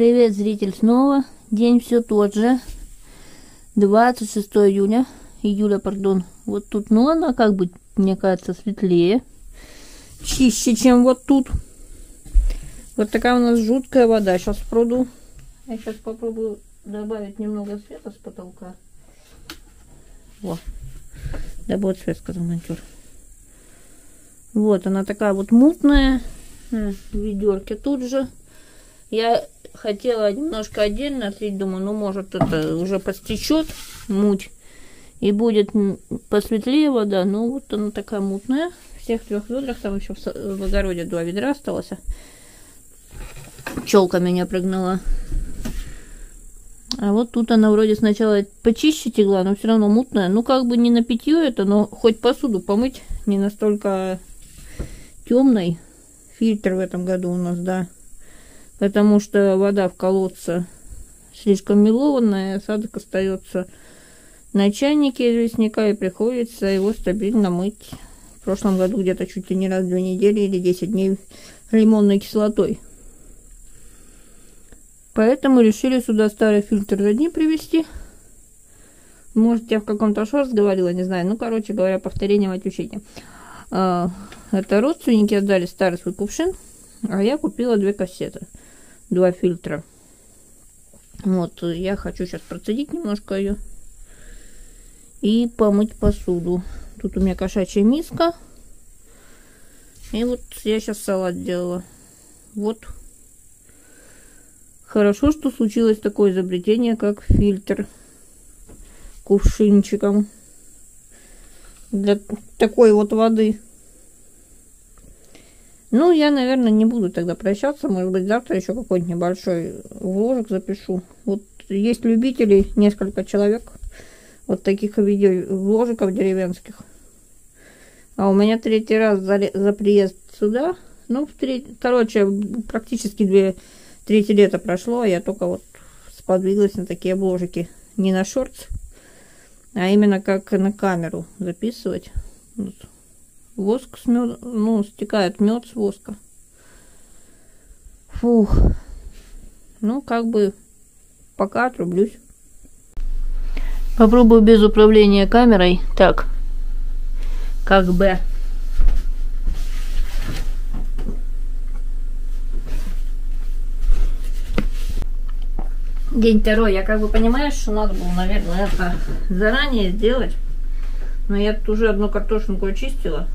Привет, зритель, снова. День все тот же. 26 июня. Июля, пардон. Вот тут, ну, она как бы, мне кажется, светлее. Чище, чем вот тут. Вот такая у нас жуткая вода. Сейчас в пруду. Я сейчас попробую добавить немного света с потолка. Вот. Да будет свет, сказал монтер. Вот она такая вот мутная. В ведерке тут же. Я хотела немножко отдельно отлить, думаю, ну, может, это уже подстечет муть, и будет посветлее вода, но вот она такая мутная. Всех трех ведрах, там еще в огороде два ведра осталось. Челка меня прогнала. А вот тут она вроде сначала почище текла, но все равно мутная. Ну, как бы не на питье это, но хоть посуду помыть не настолько темной. Фильтр в этом году у нас, да потому что вода в колодце слишком мелованная, осадок остается на чайнике известняка и приходится его стабильно мыть. В прошлом году где-то чуть ли не раз в две недели или 10 дней лимонной кислотой. Поэтому решили сюда старый фильтр родни привезти. Может, я в каком-то шорс говорила, не знаю. Ну, короче говоря, повторение мать учения. А, это родственники отдали старый свой кувшин, а я купила две кассеты два фильтра. Вот, я хочу сейчас процедить немножко ее и помыть посуду. Тут у меня кошачья миска. И вот я сейчас салат делала. Вот. Хорошо, что случилось такое изобретение, как фильтр кувшинчиком для такой вот воды. Ну, я, наверное, не буду тогда прощаться. Может быть, завтра еще какой-нибудь небольшой вложек запишу. Вот есть любители, несколько человек, вот таких видео вложиков деревенских. А у меня третий раз за, за приезд сюда. Ну, в треть, короче, практически две третье лето прошло, а я только вот сподвиглась на такие обложики. Не на шорт, а именно как на камеру записывать. Воск с мед, ну, стекает мед с воска. Фух. Ну, как бы пока отрублюсь. Попробую без управления камерой. Так. Как бы. День второй. Я как бы понимаю, что надо было, наверное, это заранее сделать. Но я тут уже одну картошинку очистила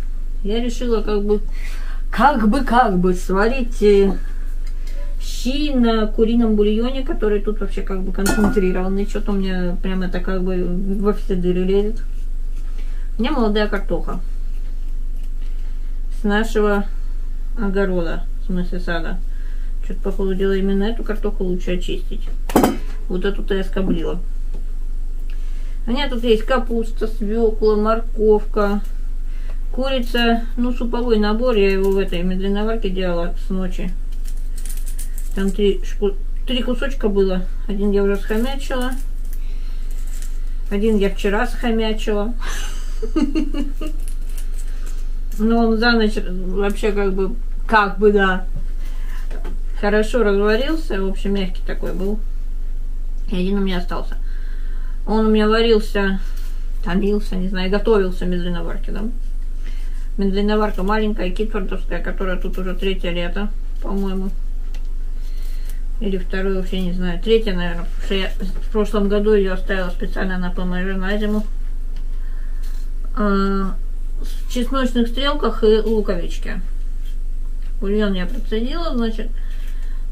я решила как бы, как бы, как бы сварить э, щи на курином бульоне, который тут вообще как бы концентрированный. Что-то у меня прям это как бы во все дыры лезет. У меня молодая картоха с нашего огорода, в смысле сада. Что-то по ходу дела именно эту картоху лучше очистить. Вот эту-то я скоблила. У меня тут есть капуста, свекла, морковка, Курица, ну, суповой набор, я его в этой медленноварке делала с ночи. Там три, три кусочка было. Один я уже схомячила. Один я вчера схомячила. Но он за ночь вообще как бы, как бы, да, хорошо разварился. В общем, мягкий такой был. И один у меня остался. Он у меня варился, томился, не знаю, готовился в медленноварке, да. Медленноварка маленькая, китфордовская, которая тут уже третье лето, по-моему. Или второе, вообще не знаю. Третье, наверное, потому что я в прошлом году ее оставила специально на ПМЖ на зиму. А, в чесночных стрелках и луковичке. Бульон я процедила, значит,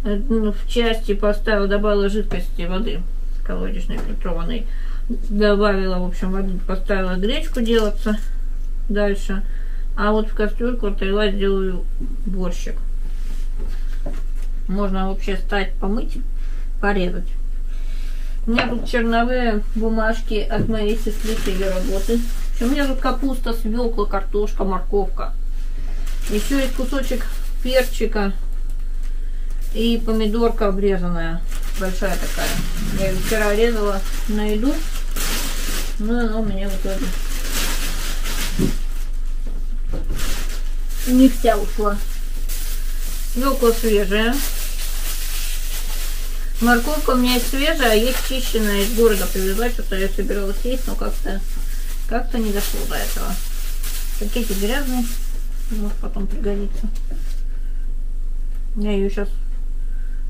э, в части поставила, добавила жидкости воды колодечной фильтрованной. Добавила, в общем, воду, поставила гречку делаться дальше. А вот в кастрюльку отрыла сделаю борщик. Можно вообще стать помыть, порезать. У меня тут черновые бумажки от моей сестры себе работы. У меня тут капуста, свекла, картошка, морковка. Еще есть кусочек перчика и помидорка обрезанная. Большая такая. Я ее вчера резала на еду. Ну, она у меня в итоге не вся ушла. Свекла свежая. Морковка у меня есть свежая, а есть чищенная из города привезла. Что-то я собиралась есть, но как-то как-то не дошло до этого. Пакетик грязный, может потом пригодится. Я ее сейчас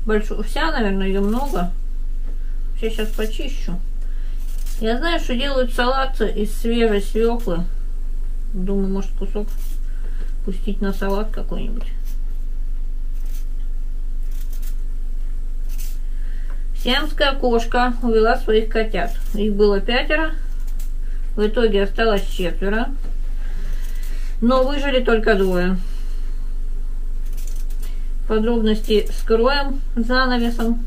большую, вся, наверное, ее много. Все сейчас почищу. Я знаю, что делают салаты из свежей свеклы. Думаю, может кусок пустить на салат какой-нибудь. Сиамская кошка увела своих котят. Их было пятеро. В итоге осталось четверо. Но выжили только двое. Подробности скроем занавесом.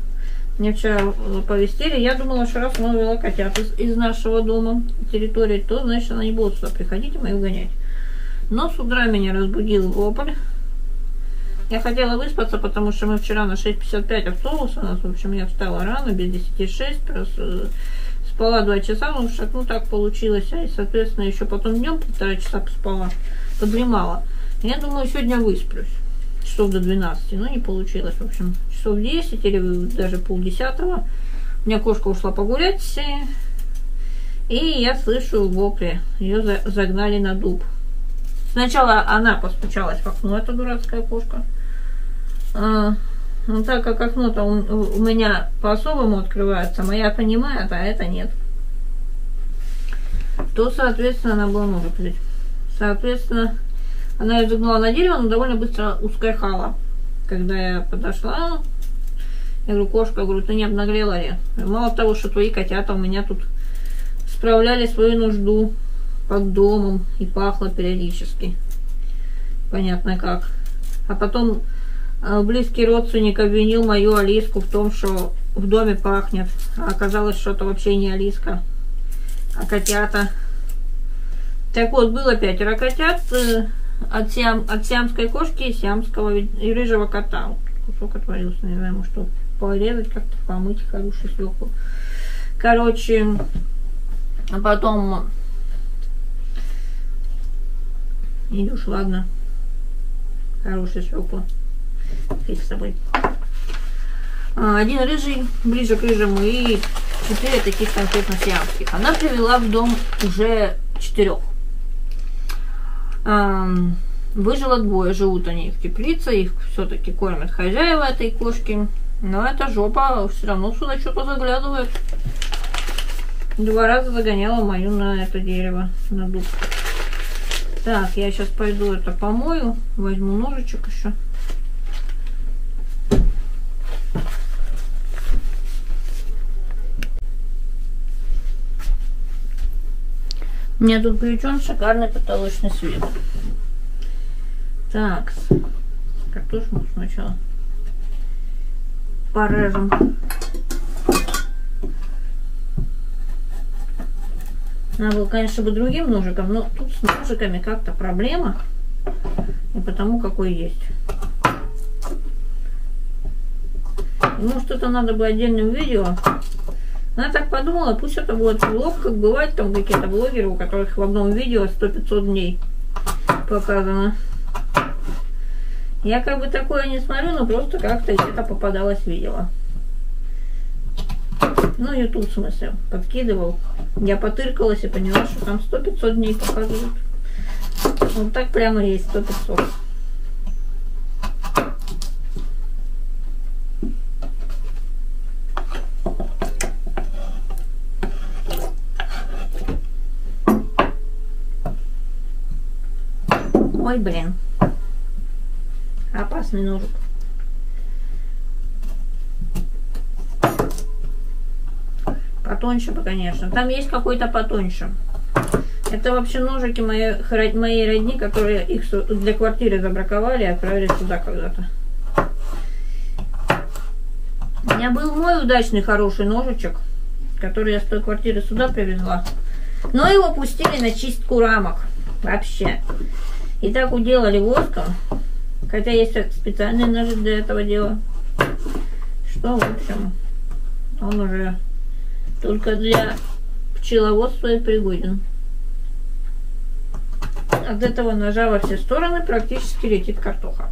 Мне вчера повестили. Я думала, что раз она увела котят из, из нашего дома, территории, то, значит, она не будет сюда приходить и моих гонять. Но с утра меня разбудил вопль. Я хотела выспаться, потому что мы вчера на 6.55 автобус у нас, в общем, я встала рано, без 10.06, просто спала 2 часа, ну что, ну так получилось, и, соответственно, еще потом днем полтора часа поспала, подремала. Я думаю, сегодня высплюсь часов до 12, но не получилось, в общем, часов 10 или даже полдесятого. У меня кошка ушла погулять, и я слышу вопли, ее загнали на дуб. Сначала она постучалась в окно, эта дурацкая кошка. А, ну, так как окно-то у, у меня по-особому открывается, моя понимает, а это нет. То, соответственно, она была взять. Соответственно, она ее загнала на дерево, но довольно быстро ускользала. Когда я подошла, я говорю, кошка, говорю, ты не обнаглела ли? Мало того, что твои котята у меня тут справляли свою нужду под домом и пахло периодически. Понятно как. А потом э, близкий родственник обвинил мою Алиску в том, что в доме пахнет. А оказалось, что это вообще не Алиска, а котята. Так вот, было пятеро котят э, от, сиам, от сиамской кошки и сиамского и рыжего кота. Кусок отвалился, не знаю, может, порезать как-то, помыть хорошую свеклу. Короче, а потом Идешь, ладно. Хорошая свекла. Фиг с тобой. А, один рыжий, ближе к рыжему, и четыре таких конкретно сиамских. Она привела в дом уже четырех. Выжило двое, живут они в теплице, их все-таки кормят хозяева этой кошки. Но эта жопа все равно сюда что-то заглядывает. Два раза загоняла мою на это дерево, на дуб. Так, я сейчас пойду это помою, возьму ножичек еще. У меня тут включен шикарный потолочный свет. Так, картошку сначала порежем. Надо было, конечно, бы другим ножиком, но тут с ножиками как-то проблема. И потому какой есть. Может, это надо бы отдельным видео. Но я так подумала, пусть это будет влог, как бывает там какие-то блогеры, у которых в одном видео 100-500 дней показано. Я как бы такое не смотрю, но просто как-то это попадалось, видела. Ну, YouTube в смысле, подкидывал. Я потыркалась и поняла, что там 100-500 дней показывают. Вот так прямо есть 100-500. Ой, блин. Опасный ножик. Потоньше бы, конечно. Там есть какой-то потоньше. Это вообще ножики моей, моей родни, которые их для квартиры забраковали и отправили сюда когда-то. У меня был мой удачный хороший ножичек, который я с той квартиры сюда привезла. Но его пустили на чистку рамок. Вообще. И так уделали воском. Хотя есть специальные ножи для этого дела. Что, в общем, он уже только для пчеловодства и пригоден. От этого ножа во все стороны практически летит картоха.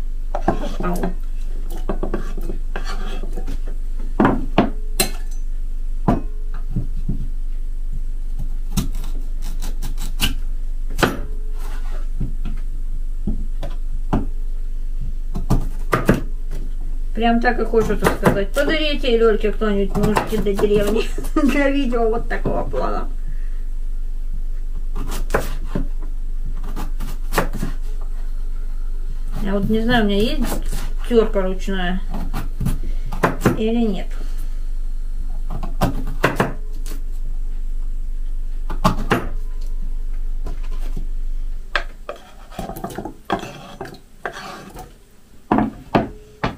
Прям так и хочется сказать. Подарите Лёльке кто-нибудь можете до деревни для видео вот такого плана. Я вот не знаю, у меня есть терка ручная или нет.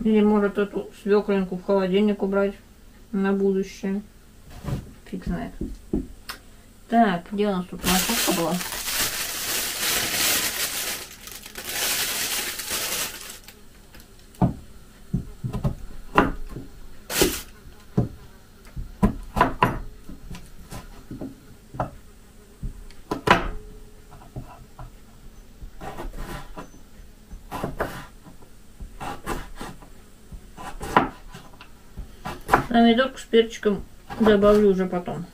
Или может эту свекленку в холодильник убрать на будущее. Фиг знает. Так, где у нас тут морковка была? Помидорку с перчиком добавлю уже потом.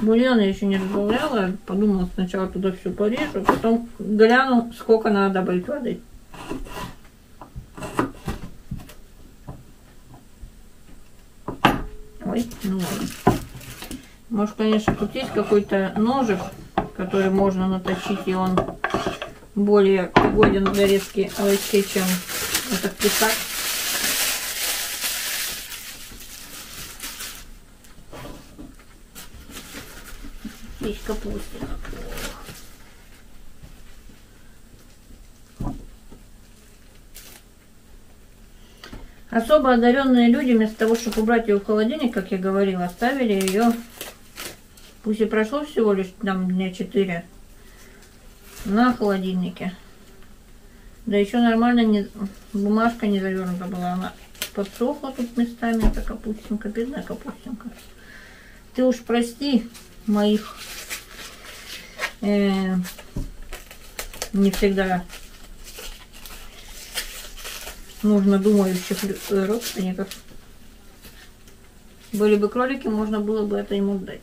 Бульон я еще не разбавляла. Подумала сначала туда все порежу, потом гляну, сколько надо добавить воды. Ой, ну ладно. Может, конечно, тут есть какой-то ножик, который можно наточить, и он более годен для резки овощей, чем этот писак. Здесь капустина. Особо одаренные люди, вместо того, чтобы убрать ее в холодильник, как я говорила, оставили ее, пусть и прошло всего лишь там дня 4, на холодильнике. Да еще нормально не, бумажка не завернута была. Она подсохла тут местами, эта капустинка, бедная капустинка. Ты уж прости моих э, не всегда нужно думающих родственников. Были бы кролики, можно было бы это ему дать.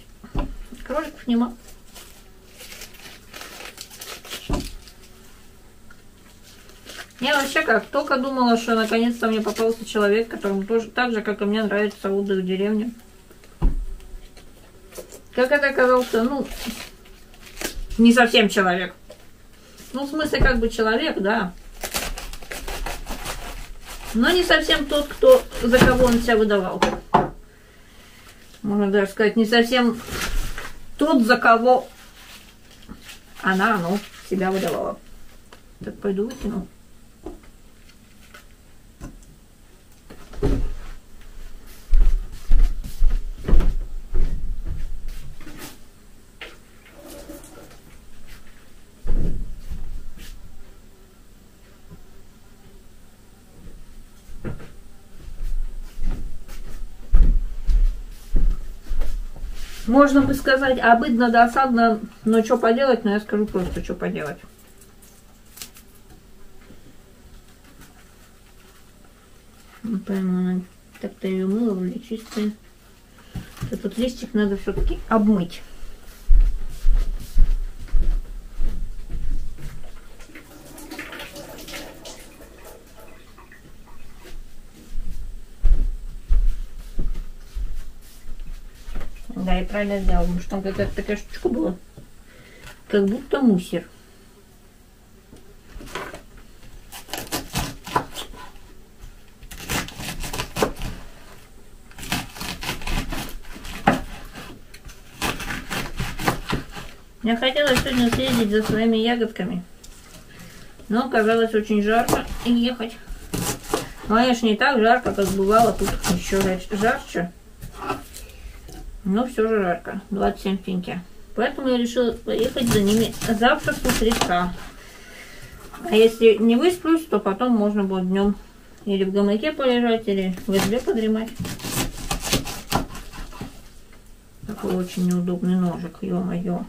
Кроликов нема. Я вообще как только думала, что наконец-то мне попался человек, которому тоже так же, как и мне, нравится отдых в деревне. Как это оказался, ну, не совсем человек. Ну, в смысле, как бы человек, да. Но не совсем тот, кто, за кого он себя выдавал. Можно даже сказать, не совсем тот, за кого она, ну, себя выдавала. Так пойду выкину. Можно бы сказать обыдно, досадно, но что поделать, но я скажу просто, что поделать. Ну, прямо так-то ее мыла, вроде чистая. Этот листик надо все-таки обмыть. Да, и правильно сделал, потому что там какая-то такая штучка была. Как будто мусор. Я хотела сегодня съездить за своими ягодками, но оказалось очень жарко ехать. Конечно, не так жарко, как бывало, тут еще жарче. Но все же жарко, 27 финки. Поэтому я решила поехать за ними завтра с утреца. А если не высплюсь, то потом можно будет днем или в гамаке полежать, или в избе подремать. Такой очень неудобный ножик, ё-моё.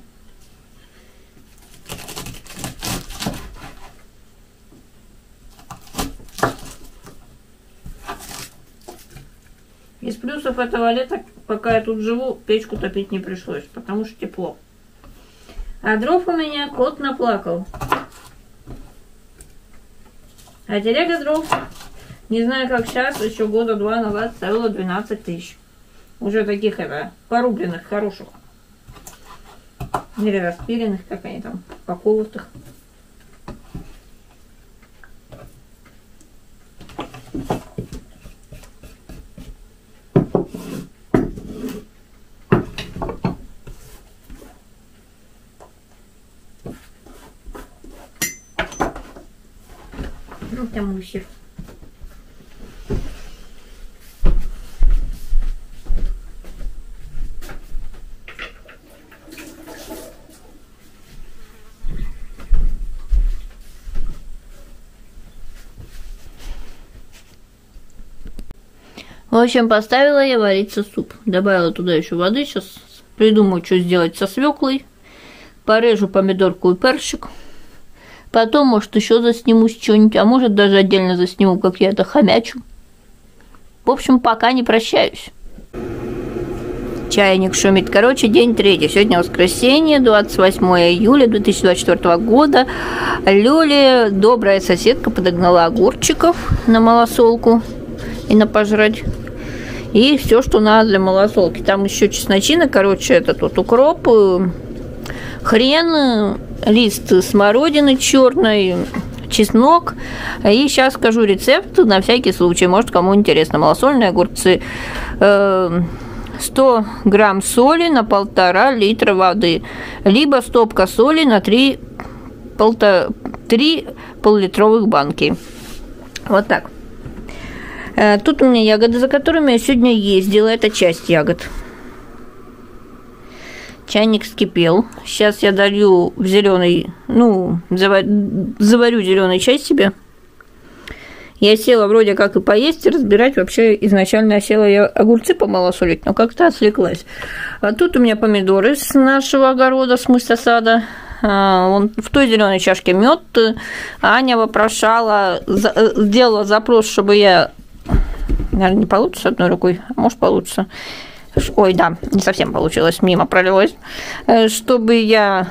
Из плюсов этого лета, пока я тут живу, печку топить не пришлось, потому что тепло. А дров у меня кот наплакал. А телега дров, не знаю как сейчас, еще года два назад стоила 12 тысяч. Уже таких, это, порубленных, хороших. Или распиленных, как они там, поколотых. Ну, там усер. В общем, поставила я вариться суп. Добавила туда еще воды. Сейчас придумаю, что сделать со свеклой. Порежу помидорку и перчик. Потом, может, еще заснимусь что-нибудь, а может, даже отдельно засниму, как я это хомячу. В общем, пока не прощаюсь. Чайник шумит. Короче, день третий. Сегодня воскресенье, 28 июля 2024 года. Лёле, добрая соседка, подогнала огурчиков на малосолку и на пожрать. И все, что надо для малосолки. Там еще чесночина, короче, этот вот укроп, э, хрен, лист смородины черной, чеснок. И сейчас скажу рецепт на всякий случай. Может, кому интересно. Малосольные огурцы. 100 э, грамм соли на полтора литра воды. Либо стопка соли на 3, полта, 3 пол-литровых банки. Вот так. Э, тут у меня ягоды, за которыми я сегодня ездила. Это часть ягод. Чайник вскипел. Сейчас я долью в зеленый, ну, заварю зеленый чай себе. Я села вроде как и поесть, и разбирать. Вообще изначально села я огурцы помалосолить, но как-то отвлеклась. А тут у меня помидоры с нашего огорода, с мыса сада. А, в той зеленой чашке мед. Аня вопрошала, сделала запрос, чтобы я... Наверное, не получится одной рукой, а может получится ой, да, не совсем получилось, мимо пролилось, э, чтобы я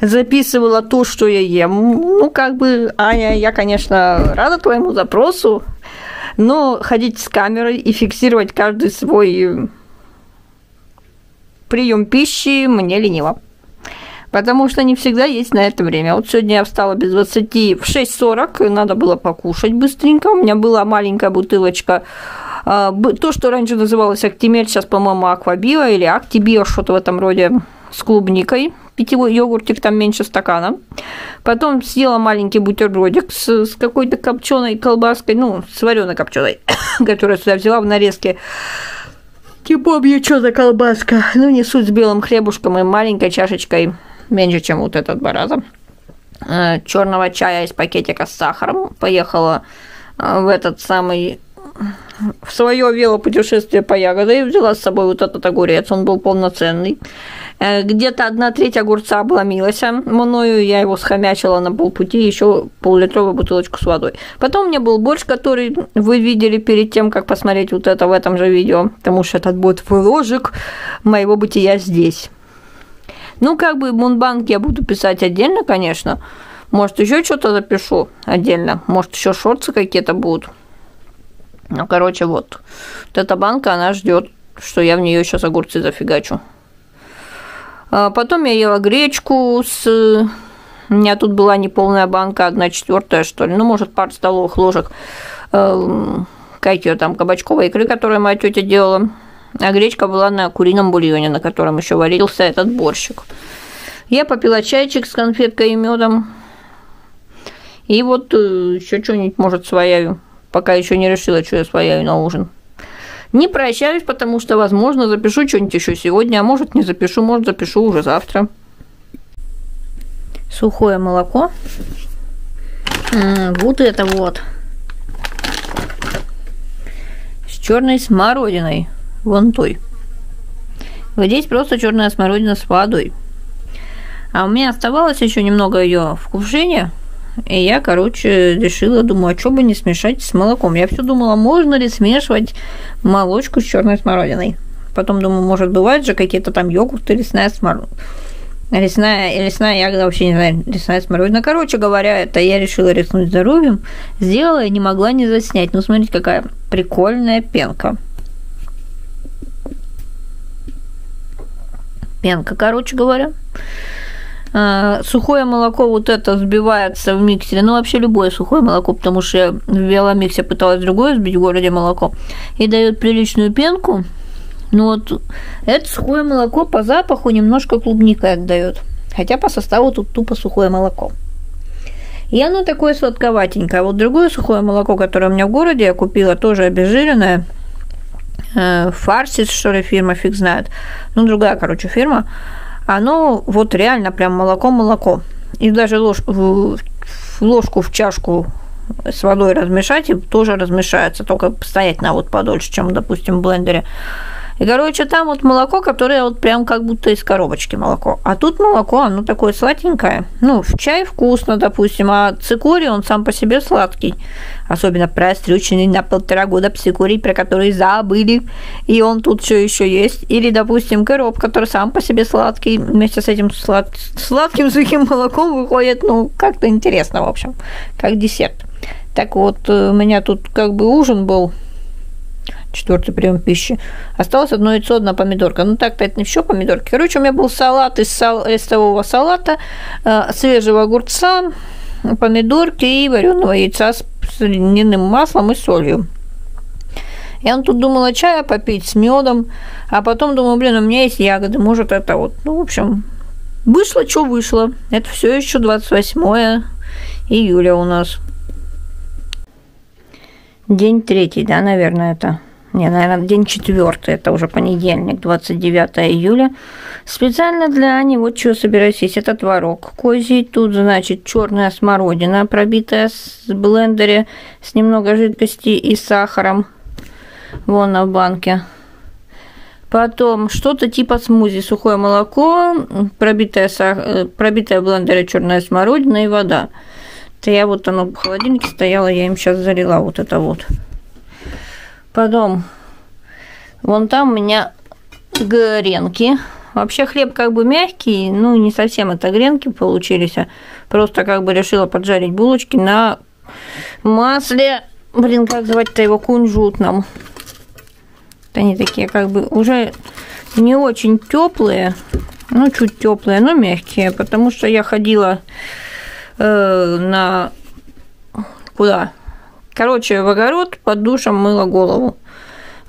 записывала то, что я ем. Ну, как бы, Аня, я, конечно, рада твоему запросу, но ходить с камерой и фиксировать каждый свой прием пищи мне лениво. Потому что не всегда есть на это время. Вот сегодня я встала без 20 в 6.40, надо было покушать быстренько. У меня была маленькая бутылочка то, что раньше называлось Актимель, сейчас, по-моему, Аквабио или Актибио, что-то в этом роде с клубникой. Питьевой йогуртик там меньше стакана. Потом съела маленький бутербродик с, с какой-то копченой колбаской, ну, с вареной копченой, которую сюда взяла в нарезке. Не помню, что за колбаска. Ну, не суть с белым хлебушком и маленькой чашечкой, меньше, чем вот этот два раза. Э, черного чая из пакетика с сахаром. Поехала э, в этот самый в свое велопутешествие по ягоде и взяла с собой вот этот огурец, он был полноценный. Э, где-то одна треть огурца обломилась мною, я его схомячила на полпути, еще пол-литровую бутылочку с водой. Потом у меня был борщ, который вы видели перед тем, как посмотреть вот это в этом же видео, потому что этот будет вложек моего бытия здесь. Ну, как бы Мунбанк я буду писать отдельно, конечно. Может, еще что-то запишу отдельно. Может, еще шорты какие-то будут. Ну, короче, вот. Вот эта банка, она ждет, что я в нее сейчас огурцы зафигачу. А потом я ела гречку с... У меня тут была неполная банка, одна четвертая, что ли. Ну, может, пару столовых ложек. Эм, как ее там, кабачковой икры, которую моя тетя делала. А гречка была на курином бульоне, на котором еще варился этот борщик. Я попила чайчик с конфеткой и медом. И вот э, еще что-нибудь, может, своя пока еще не решила, что я свояю на ужин. Не прощаюсь, потому что, возможно, запишу что-нибудь еще сегодня, а может, не запишу, может, запишу уже завтра. Сухое молоко. Вот это вот. С черной смородиной. Вон той. Вот здесь просто черная смородина с водой. А у меня оставалось еще немного ее в кувшине. И я, короче, решила, думаю, а что бы не смешать с молоком. Я все думала, можно ли смешивать молочку с черной смородиной. Потом думаю, может, бывают же какие-то там йогурты, лесная смородина. Лесная, лесная ягода вообще не знаю, лесная смородина. Короче говоря, это я решила рискнуть здоровьем. Сделала и не могла не заснять. Ну, смотрите, какая прикольная пенка. Пенка, короче говоря. А, сухое молоко вот это взбивается в миксере, ну вообще любое сухое молоко, потому что я в веломиксе пыталась другое сбить в городе молоко, и дает приличную пенку, ну вот это сухое молоко по запаху немножко клубника отдает. Хотя по составу тут тупо сухое молоко. И оно такое сладковатенькое. Вот другое сухое молоко, которое у меня в городе я купила, тоже обезжиренное. Э, Фарсис, что ли, фирма, фиг знает. Ну, другая, короче, фирма. Оно вот реально прям молоко-молоко. И даже ложь, в, ложку в чашку с водой размешать, и тоже размешается. Только стоять на вот подольше, чем, допустим, в блендере. И, короче, там вот молоко, которое вот прям как будто из коробочки молоко. А тут молоко, оно такое сладенькое. Ну, в чай вкусно, допустим, а цикорий, он сам по себе сладкий. Особенно прострюченный на полтора года цикорий, про который забыли, и он тут все еще есть. Или, допустим, короб, который сам по себе сладкий, вместе с этим слад... сладким сухим молоком выходит, ну, как-то интересно, в общем, как десерт. Так вот, э, у меня тут как бы ужин был четвертый прием пищи. Осталось одно яйцо, одна помидорка. Ну так-то это не все помидорки. Короче, у меня был салат из сал- листового салата, э, свежего огурца, помидорки и вареного яйца с льняным маслом и солью. Я тут думала чая попить с медом, а потом думаю, блин, у меня есть ягоды, может это вот. Ну, в общем, вышло, что вышло. Это все еще 28 июля у нас. День третий, да, наверное, это. Не, наверное, день четвертый, это уже понедельник, 29 июля. Специально для Ани вот что собираюсь есть. Это творог козий. Тут, значит, черная смородина, пробитая в блендере с немного жидкости и сахаром. Вон на банке. Потом что-то типа смузи, сухое молоко, пробитая, сах... Э, пробитая блендере черная смородина и вода. Это я вот оно в холодильнике стояло, я им сейчас залила вот это вот. Потом, вон там у меня гренки. Вообще хлеб как бы мягкий, ну не совсем это гренки получились, а просто как бы решила поджарить булочки на масле, блин, как звать-то его, кунжутном. Они такие как бы уже не очень теплые, ну чуть теплые, но мягкие, потому что я ходила э, на куда? Короче, в огород под душем мыла голову.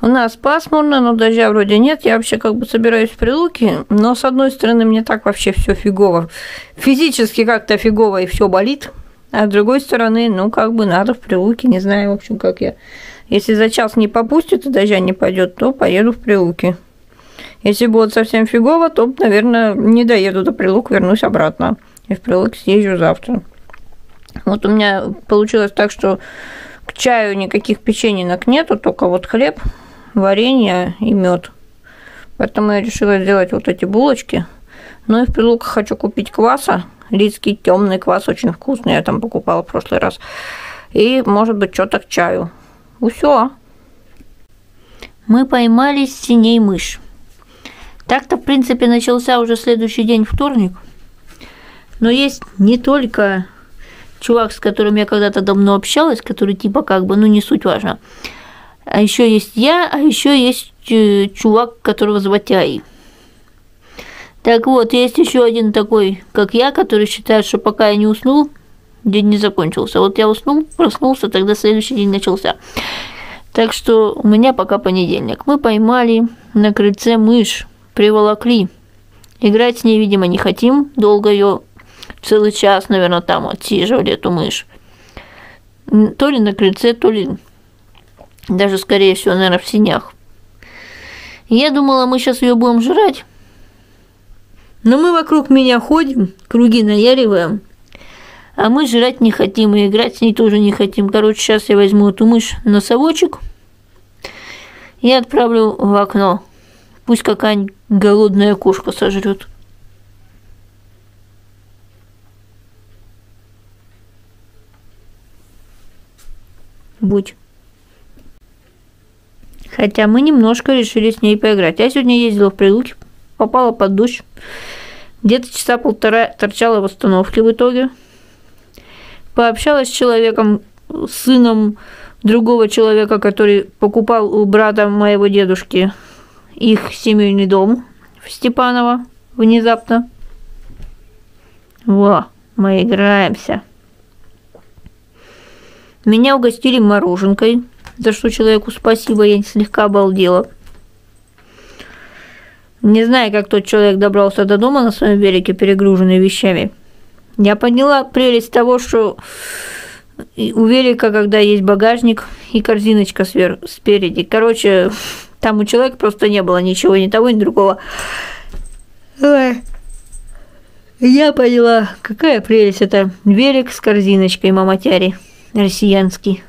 У нас пасмурно, но дождя вроде нет. Я вообще как бы собираюсь в Прилуки, но с одной стороны мне так вообще все фигово. Физически как-то фигово и все болит. А с другой стороны, ну как бы надо в Прилуки, не знаю, в общем, как я. Если за час не попустит и дождя не пойдет, то поеду в Прилуки. Если будет совсем фигово, то, наверное, не доеду до Прилук, вернусь обратно. И в Прилук съезжу завтра. Вот у меня получилось так, что чаю никаких печенек нету, только вот хлеб, варенье и мед. Поэтому я решила сделать вот эти булочки. Ну и в прилуках хочу купить кваса. Лидский темный квас, очень вкусный, я там покупала в прошлый раз. И, может быть, что-то к чаю. Ну все. Мы поймали синей мышь. Так-то, в принципе, начался уже следующий день, вторник. Но есть не только чувак, с которым я когда-то давно общалась, который типа как бы, ну не суть важно. А еще есть я, а еще есть э, чувак, которого зовут Аи. Так вот, есть еще один такой, как я, который считает, что пока я не уснул, день не закончился. Вот я уснул, проснулся, тогда следующий день начался. Так что у меня пока понедельник. Мы поймали на крыльце мышь, приволокли. Играть с ней, видимо, не хотим. Долго ее целый час, наверное, там отсиживали эту мышь. То ли на крыльце, то ли даже, скорее всего, наверное, в синях. Я думала, мы сейчас ее будем жрать. Но мы вокруг меня ходим, круги наяриваем, а мы жрать не хотим и играть с ней тоже не хотим. Короче, сейчас я возьму эту мышь на совочек и отправлю в окно. Пусть какая-нибудь голодная кошка сожрет. Будь. Хотя мы немножко решили с ней поиграть. Я сегодня ездила в Прилуки, попала под дождь. Где-то часа полтора торчала в остановке в итоге. Пообщалась с человеком, сыном другого человека, который покупал у брата моего дедушки их семейный дом в Степаново внезапно. Во, мы играемся. Меня угостили мороженкой, за что человеку спасибо, я слегка обалдела. Не знаю, как тот человек добрался до дома на своем велике, перегруженный вещами. Я поняла прелесть того, что у велика, когда есть багажник и корзиночка свер- спереди. Короче, там у человека просто не было ничего, ни того, ни другого. Ой. Я поняла, какая прелесть это велик с корзиночкой маматяри россиянский.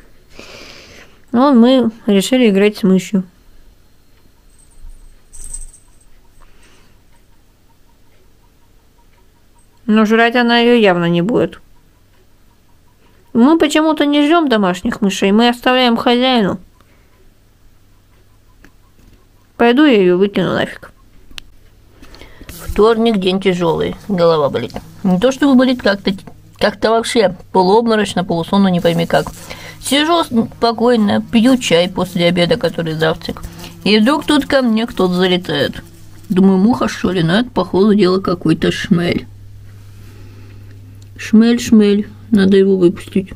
Ну, мы решили играть с мышью. Но жрать она ее явно не будет. Мы почему-то не ждем домашних мышей, мы оставляем хозяину. Пойду я ее выкину нафиг. Вторник день тяжелый, голова болит. Не то чтобы болит как-то, как-то вообще полуобморочно, полусонно, не пойми как. Сижу спокойно, пью чай после обеда, который завтрак. И вдруг тут ко мне кто-то залетает. Думаю, муха что ли, но это, походу, дело какой-то шмель. Шмель, шмель, надо его выпустить.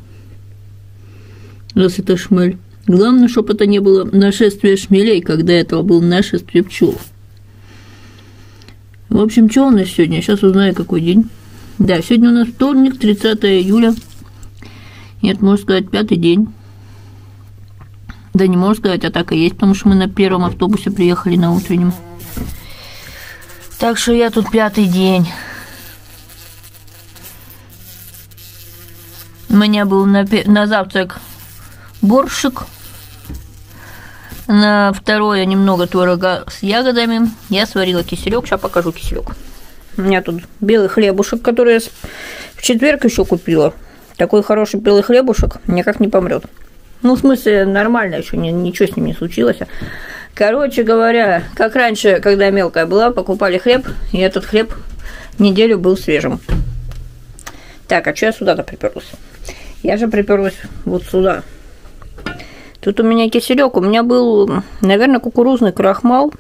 Раз это шмель. Главное, чтобы это не было нашествие шмелей, когда этого было нашествие пчел. В общем, что у нас сегодня? Сейчас узнаю, какой день. Да, сегодня у нас вторник, 30 июля. Нет, можно сказать, пятый день. Да не можно сказать, а так и есть, потому что мы на первом автобусе приехали на утреннем. Так что я тут пятый день. У меня был на, на завтрак борщик. На второе немного творога с ягодами. Я сварила киселек. Сейчас покажу киселек. У меня тут белый хлебушек, который я в четверг еще купила. Такой хороший белый хлебушек никак не помрет. Ну, в смысле, нормально еще, ничего с ним не случилось. Короче говоря, как раньше, когда мелкая была, покупали хлеб, и этот хлеб неделю был свежим. Так, а что я сюда-то приперлась? Я же приперлась вот сюда. Тут у меня киселек, у меня был, наверное, кукурузный крахмал.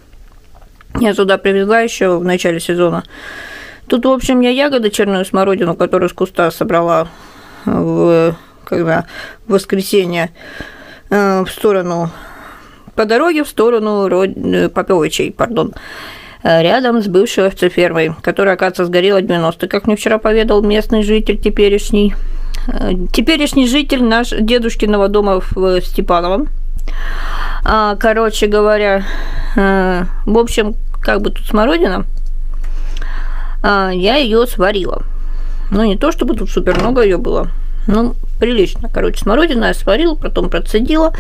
Я сюда привезла еще в начале сезона. Тут, в общем, я ягоды черную смородину, которую с куста собрала в, когда, в воскресенье э, в сторону, по дороге в сторону Попевичей, пардон, э, рядом с бывшей овцефермой, которая, оказывается, сгорела в 90-е, как мне вчера поведал местный житель теперешний. Э, теперешний житель наш дедушкиного дома в Степановом. А, короче говоря, э, в общем, как бы тут смородина, а, я ее сварила. Ну, не то, чтобы тут супер много ее было, ну, прилично. Короче, смородина я сварила, потом процедила.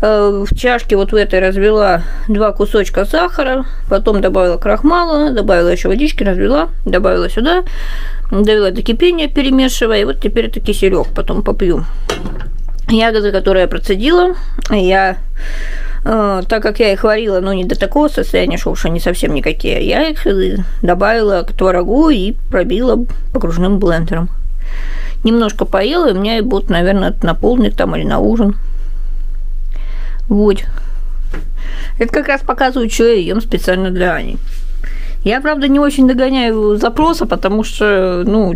Э, в чашке вот в этой развела два кусочка сахара, потом добавила крахмала, добавила еще водички, развела, добавила сюда, довела до кипения, перемешивая, и вот теперь это киселек, потом попью. Ягоды, которые я процедила, я э, так как я их варила, но не до такого состояния, что уж они совсем никакие, я их добавила к творогу и пробила погружным блендером. Немножко поела, и у меня и будут, наверное, на полный там или на ужин. Вот. Это как раз показывает, что я ем специально для Ани. Я, правда, не очень догоняю запроса, потому что, ну,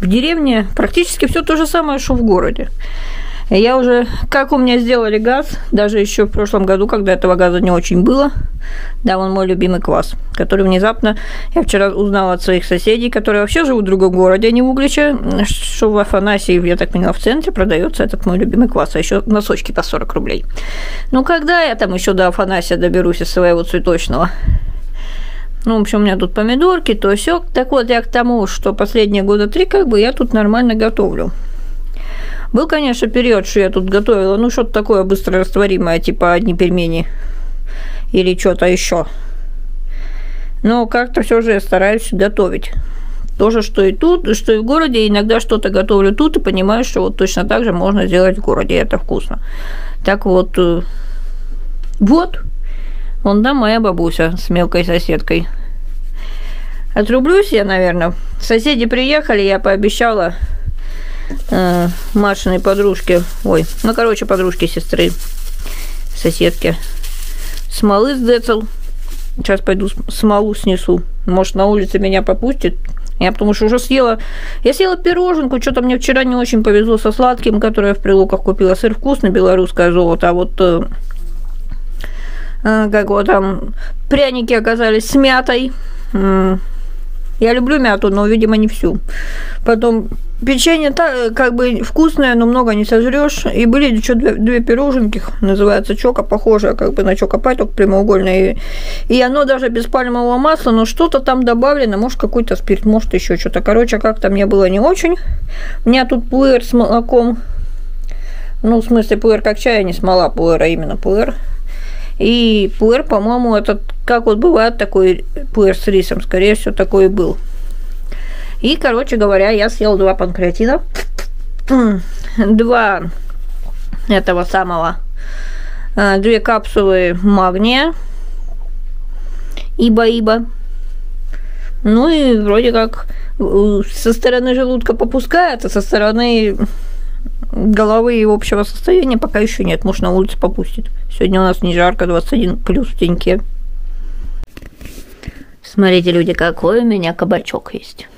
в деревне практически все то же самое, что в городе. Я уже, как у меня сделали газ, даже еще в прошлом году, когда этого газа не очень было, да, он мой любимый квас, который внезапно, я вчера узнала от своих соседей, которые вообще живут в другом городе, а не в Угличе, что в Афанасии, я так поняла, в центре продается этот мой любимый квас, а еще носочки по 40 рублей. Ну, когда я там еще до Афанасия доберусь из своего цветочного? Ну, в общем, у меня тут помидорки, то все. Так вот, я к тому, что последние года три, как бы, я тут нормально готовлю. Был, конечно, период, что я тут готовила, ну, что-то такое быстрорастворимое, типа одни пельмени или что-то еще. Но как-то все же я стараюсь готовить. То же, что и тут, что и в городе. Иногда что-то готовлю тут и понимаю, что вот точно так же можно сделать в городе. Это вкусно. Так вот, э, вот, вон там моя бабуся с мелкой соседкой. отрублюсь я, наверное. Соседи приехали, я пообещала э, Машиной подружке, ой, ну, короче, подружке сестры, соседке, смолы с Децл. Сейчас пойду смолу снесу. Может, на улице меня попустит. Я потому что уже съела... Я съела пироженку, что-то мне вчера не очень повезло со сладким, которое я в прилуках купила. Сыр вкусный, белорусское золото. А вот э, э, как вот там пряники оказались с мятой. Я люблю мяту, но, видимо, не всю. Потом печенье так, как бы вкусное, но много не сожрешь. И были еще две, две пироженки, называется чока, похожая как бы на чокопай, только прямоугольная. И, и оно даже без пальмового масла, но что-то там добавлено, может какой-то спирт, может еще что-то. Короче, как-то мне было не очень. У меня тут пуэр с молоком. Ну, в смысле, пуэр как чай, а не смола пуэра, а именно пуэр. И пуэр, по-моему, этот, как вот бывает такой пуэр с рисом, скорее всего, такой и был. И, короче говоря, я съел два панкреатина, два этого самого, а, две капсулы магния, ибо-ибо. Ну и вроде как э, со стороны желудка попускается, со стороны головы и общего состояния пока еще нет. Может, на улице попустит. Сегодня у нас не жарко, 21 плюс в теньке. Смотрите, люди, какой у меня кабачок есть.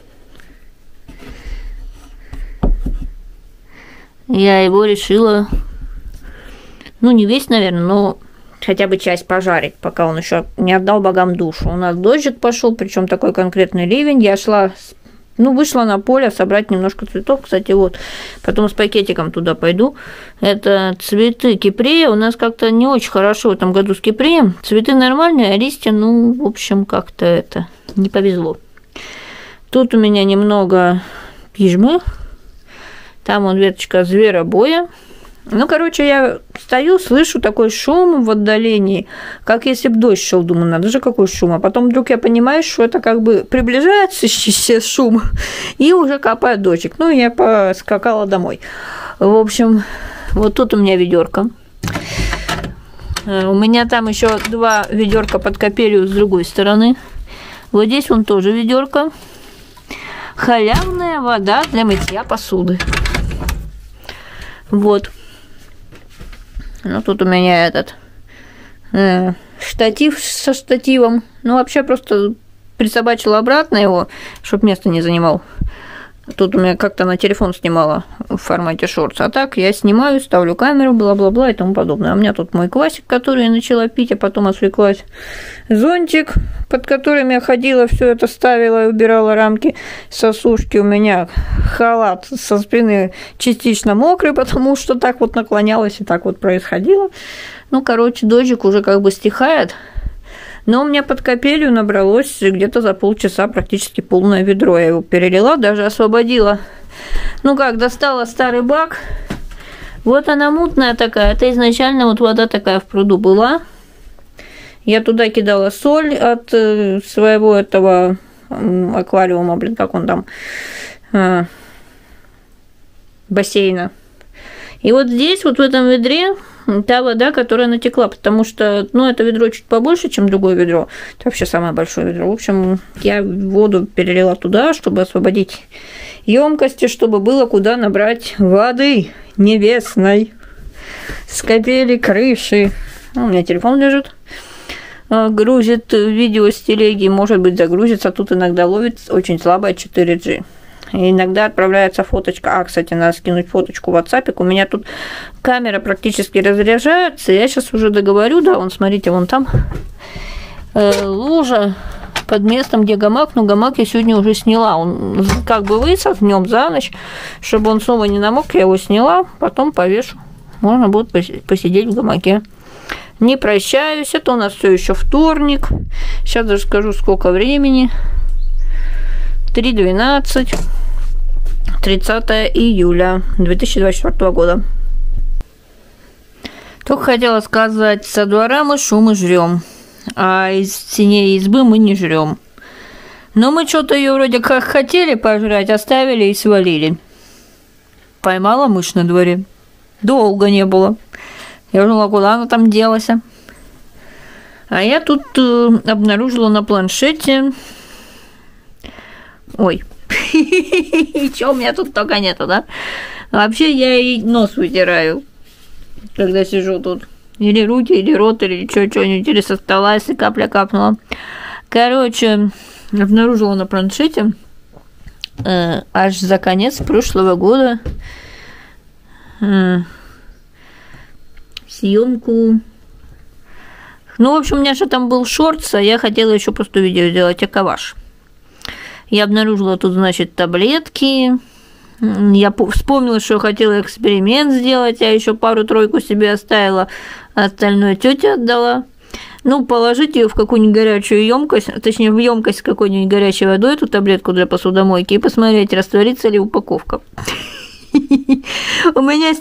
Я его решила, ну, не весь, наверное, но хотя бы часть пожарить, пока он еще не отдал богам душу. У нас дождик пошел, причем такой конкретный ливень. Я шла ну, вышла на поле собрать немножко цветов. Кстати, вот, потом с пакетиком туда пойду. Это цветы кипрея. У нас как-то не очень хорошо в этом году с кипреем. Цветы нормальные, а листья, ну, в общем, как-то это не повезло. Тут у меня немного пижмы. Там он веточка зверобоя. Ну, короче, я стою, слышу такой шум в отдалении, как если бы дождь шел, думаю, надо же какой шум. А потом вдруг я понимаю, что это как бы приближается шум, и уже капает дождик. Ну, я поскакала домой. В общем, вот тут у меня ведерко. Э, у меня там еще два ведерка под капелью с другой стороны. Вот здесь он тоже ведерко. Халявная вода для мытья посуды. Вот. Ну, тут у меня этот э, штатив со штативом. Ну, вообще просто присобачила обратно его, чтобы место не занимал. Тут у меня как-то на телефон снимала в формате шортс. А так я снимаю, ставлю камеру, бла-бла-бла и тому подобное. А у меня тут мой классик, который я начала пить, а потом отвлеклась. Зонтик, под которым я ходила, все это ставила и убирала рамки сосушки. У меня халат со спины частично мокрый, потому что так вот наклонялась и так вот происходило. Ну, короче, дождик уже как бы стихает. Но у меня под капелью набралось где-то за полчаса практически полное ведро. Я его перелила, даже освободила. Ну как, достала старый бак. Вот она мутная такая. Это изначально вот вода такая в пруду была. Я туда кидала соль от э, своего этого аквариума, блин, как он там, а, бассейна. И вот здесь, вот в этом ведре, та вода, которая натекла, потому что, ну, это ведро чуть побольше, чем другое ведро. Это вообще самое большое ведро. В общем, я воду перелила туда, чтобы освободить емкости, чтобы было куда набрать воды небесной с капели крыши. Ну, у меня телефон лежит а, грузит видео с телеги, может быть, загрузится. Тут иногда ловит очень слабое 4G. И иногда отправляется фоточка. А, кстати, надо скинуть фоточку в WhatsApp. У меня тут камера практически разряжается. Я сейчас уже договорю, да, вон, смотрите, вон там э, лужа под местом, где гамак, но гамак я сегодня уже сняла. Он как бы высох днем за ночь, чтобы он снова не намок, я его сняла, потом повешу. Можно будет посидеть в гамаке. Не прощаюсь, это у нас все еще вторник. Сейчас даже скажу, сколько времени. 3.12. 30 июля 2024 года. Только хотела сказать, со двора мы шумы жрем, а из теней избы мы не жрем. Но мы что-то ее вроде как хотели пожрать, оставили и свалили. Поймала мышь на дворе. Долго не было. Я думала, куда она там делась. А я тут э, обнаружила на планшете Ой, чего у меня тут только нету, да? Вообще я и нос вытираю, когда сижу тут. Или руки, или рот, или что-нибудь, или со стола, если капля капнула. Короче, обнаружила на планшете э, аж за конец прошлого года э, съемку. Ну, в общем, у меня же там был шортс, а я хотела еще просто видео сделать, акаваш. Я обнаружила тут, значит, таблетки. Я вспомнила, что хотела эксперимент сделать, я еще пару-тройку себе оставила, остальное тетя отдала. Ну, положить ее в какую-нибудь горячую емкость, точнее, в емкость с какой-нибудь горячей водой, эту таблетку для посудомойки, и посмотреть, растворится ли упаковка. У меня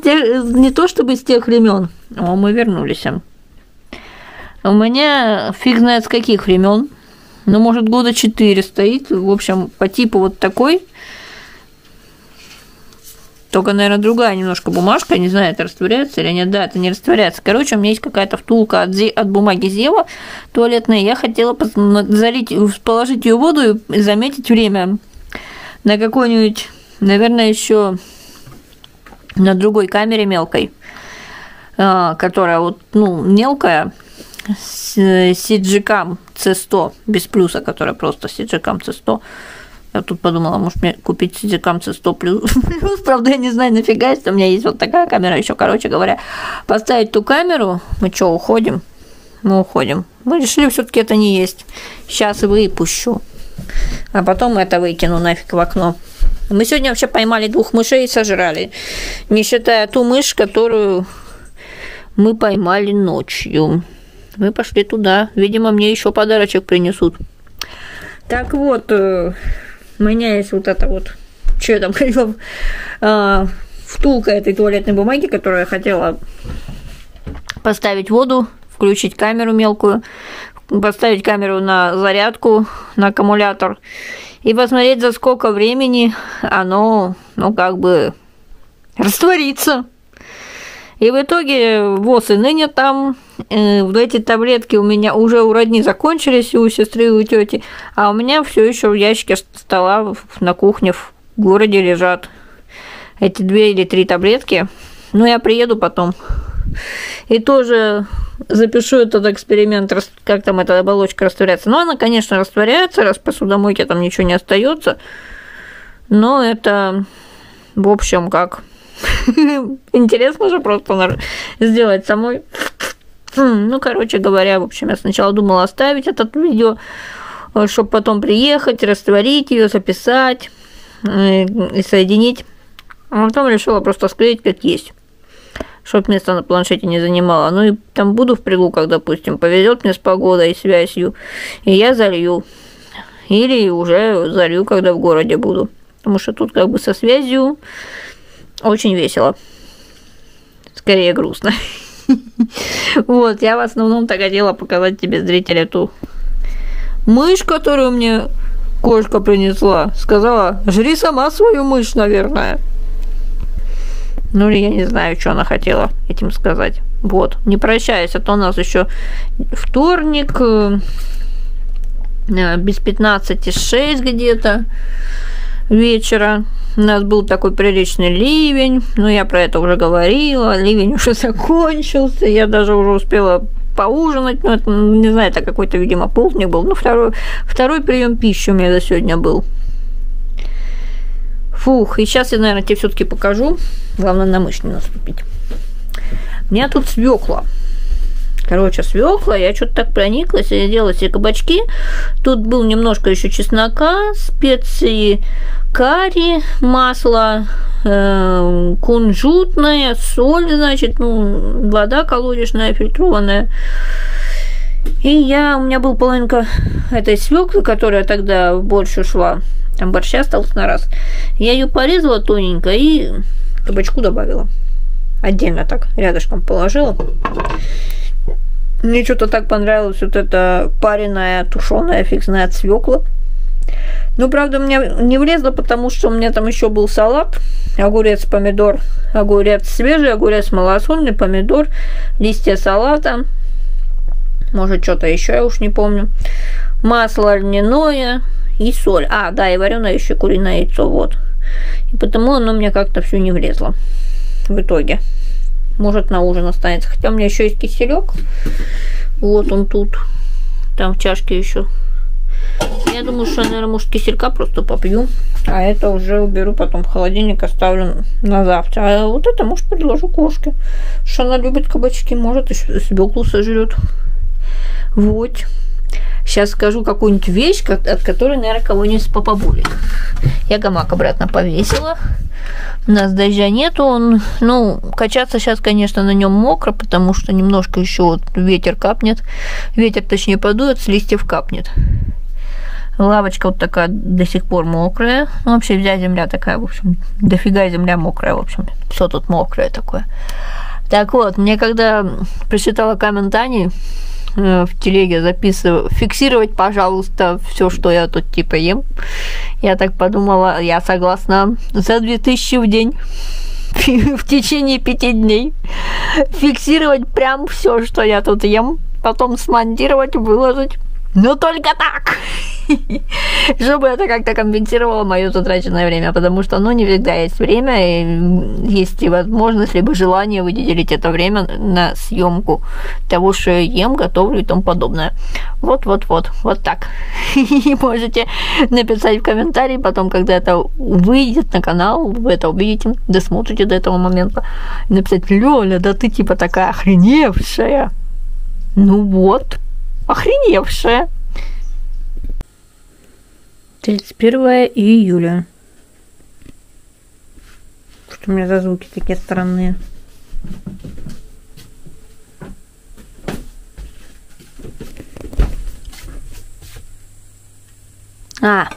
не то чтобы с тех времен, о, мы вернулись. У меня фиг знает с каких времен, ну, может, года 4 стоит, в общем, по типу вот такой, только, наверное, другая немножко бумажка, не знаю, это растворяется или нет. Да, это не растворяется. Короче, у меня есть какая-то втулка от, от бумаги Зева туалетная. Я хотела залить, положить ее в воду и заметить время на какой-нибудь, наверное, еще на другой камере мелкой, а, которая вот, ну, мелкая, с CGCAM C100 без плюса, которая просто CGCAM C100 я тут подумала, может мне купить Сидикам C100 плюс. Правда, я не знаю, нафига, если у меня есть вот такая камера еще, короче говоря. Поставить ту камеру, мы что, уходим? Мы уходим. Мы решили, все-таки это не есть. Сейчас выпущу. А потом это выкину нафиг в окно. Мы сегодня вообще поймали двух мышей и сожрали. Не считая ту мышь, которую мы поймали ночью. Мы пошли туда. Видимо, мне еще подарочек принесут. Так вот, э, у меня есть вот это вот, что я там говорила, а, втулка этой туалетной бумаги, которую я хотела поставить воду, включить камеру мелкую, поставить камеру на зарядку, на аккумулятор и посмотреть, за сколько времени оно, ну, как бы растворится. И в итоге ВОЗ и ныне там, э, эти таблетки у меня уже у родни закончились, и у сестры, и у тети, а у меня все еще в ящике стола на кухне в городе лежат эти две или три таблетки. Ну, я приеду потом. И тоже запишу этот эксперимент, как там эта оболочка растворяется. Ну, она, конечно, растворяется, раз посудомойке там ничего не остается. Но это, в общем, как Интересно же просто сделать самой. Ну, короче говоря, в общем, я сначала думала оставить этот видео, э, чтобы потом приехать, растворить ее, записать э, и соединить. А потом решила просто склеить как есть чтобы место на планшете не занимало. Ну и там буду в прилуках, допустим, повезет мне с погодой и связью, и я залью. Или уже залью, когда в городе буду. Потому что тут как бы со связью очень весело. Скорее грустно. Вот, я в основном так хотела показать тебе, зритель, эту мышь, которую мне кошка принесла. Сказала, жри сама свою мышь, наверное. Ну, или я не знаю, что она хотела этим сказать. Вот, не прощаясь, а то у нас еще вторник, э, без 15 6 где-то вечера. У нас был такой приличный ливень, но я про это уже говорила, ливень уже закончился, я даже уже успела поужинать, ну, это, не знаю, это какой-то, видимо, полдник был, ну, второй, второй прием пищи у меня за сегодня был. Фух, и сейчас я, наверное, тебе все-таки покажу. Главное, на мышь не наступить. У меня тут свекла. Короче, свекла, я что-то так прониклась, я делала себе кабачки. Тут был немножко еще чеснока, специи, карри, масло, э, кунжутная, соль, значит, ну, вода колодечная, фильтрованная. И я, у меня был половинка этой свеклы, которая тогда в борщ ушла. Там борща осталось на раз. Я ее порезала тоненько и кабачку добавила. Отдельно так, рядышком положила. Мне что-то так понравилось вот эта пареная, тушеная, фиг знает, свекла. Ну, правда, мне не влезло, потому что у меня там еще был салат, огурец, помидор, огурец свежий, огурец малосольный, помидор, листья салата, может, что-то еще, я уж не помню, масло льняное и соль. А, да, и вареное еще куриное яйцо, вот. И потому оно мне как-то все не влезло в итоге. Может, на ужин останется. Хотя у меня еще есть киселек. Вот он тут. Там в чашке еще. Я думаю, что, наверное, может, киселька просто попью. А это уже уберу потом в холодильник, оставлю на завтра. А вот это, может, предложу кошке. Что она любит кабачки, может, еще свеклу сожрет. Вот. Сейчас скажу какую-нибудь вещь, от которой, наверное, кого-нибудь попобулит. Я гамак обратно повесила. У нас дождя нету, он, ну, качаться сейчас, конечно, на нем мокро, потому что немножко еще вот ветер капнет. Ветер, точнее, подует, с листьев капнет. Лавочка вот такая до сих пор мокрая. Ну, вообще вся земля такая, в общем, дофига земля мокрая, в общем. Все тут мокрое такое. Так вот, мне когда прочитала комментарий, в телеге записываю, фиксировать, пожалуйста, все, что я тут типа ем. Я так подумала, я согласна за 2000 в день в течение пяти дней фиксировать прям все, что я тут ем, потом смонтировать, выложить. Но только так! Чтобы это как-то компенсировало мое затраченное время, потому что, ну, не всегда есть время, и есть и возможность, либо желание выделить это время на съемку того, что я ем, готовлю и тому подобное. Вот-вот-вот, вот так. И можете написать в комментарии потом, когда это выйдет на канал, вы это увидите, досмотрите до этого момента, написать, Лёля, да ты типа такая охреневшая. Ну вот, охреневшая. 31 июля. Что у меня за звуки такие странные? А,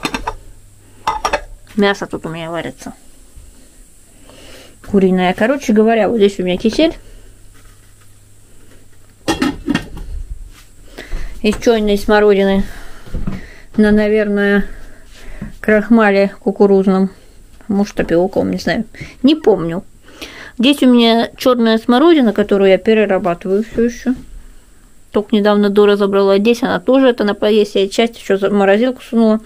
мясо тут у меня варится. Куриное. Короче говоря, вот здесь у меня кисель. Из черной смородины на, наверное, крахмале кукурузном. Может, тапиоковом, не знаю. Не помню. Здесь у меня черная смородина, которую я перерабатываю все еще. Только недавно Дора забрала. Здесь она тоже, это на поесть. Я часть еще в морозилку сунула.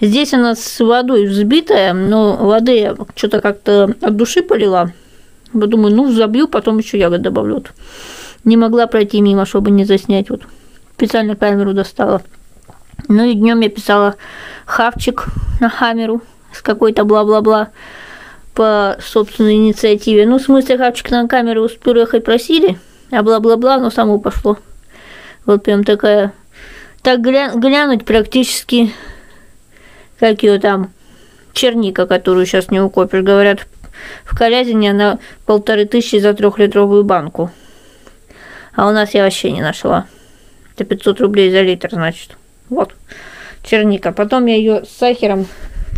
Здесь она с водой взбитая, но воды я что-то как-то от души полила. Думаю, ну, забью, потом еще ягод добавлю. Не могла пройти мимо, чтобы не заснять. Вот специально камеру достала. Ну и днем я писала хавчик на хамеру с какой-то бла-бла-бла по собственной инициативе. Ну, в смысле, хавчик на камеру с пюрехой просили, а бла-бла-бла, но само пошло. Вот прям такая... Так гля... глянуть практически, как ее там, черника, которую сейчас не укопишь. Говорят, в Корязине она полторы тысячи за трехлитровую банку. А у нас я вообще не нашла. Это 500 рублей за литр, значит. Вот, черника. Потом я ее с сахаром,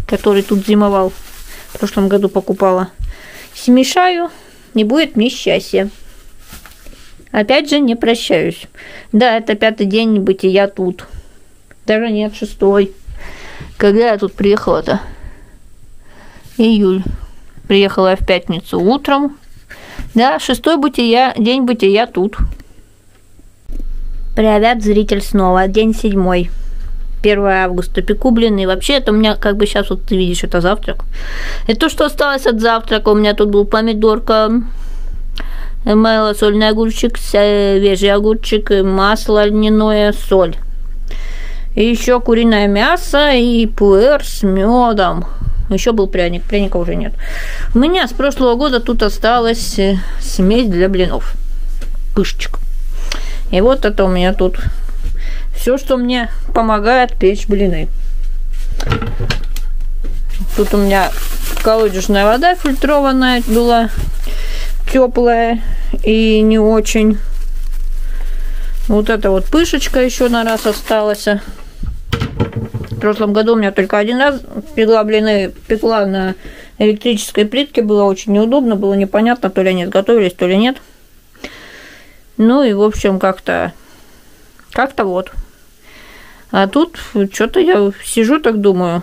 который тут зимовал, в прошлом году покупала, смешаю, не будет мне счастья. Опять же, не прощаюсь. Да, это пятый день бытия тут. Даже нет, шестой. Когда я тут приехала-то? Июль. Приехала я в пятницу утром. Да, шестой бытия, день бытия тут. Привет, зритель снова. День седьмой. 1 августа. Пеку блины. Вообще, это у меня, как бы сейчас вот ты видишь, это завтрак. Это то, что осталось от завтрака. У меня тут был помидорка, малосольный огурчик, свежий огурчик, масло льняное, соль. И еще куриное мясо и пуэр с медом. Еще был пряник, пряника уже нет. У меня с прошлого года тут осталась э, смесь для блинов. Пышечка. И вот это у меня тут все, что мне помогает печь блины. Тут у меня колодежная вода фильтрованная была, теплая и не очень. Вот эта вот пышечка еще на раз осталась. В прошлом году у меня только один раз пекла блины, пекла на электрической плитке, было очень неудобно, было непонятно, то ли они изготовились, то ли нет. Ну и, в общем, как-то как-то вот. А тут что-то я сижу так думаю.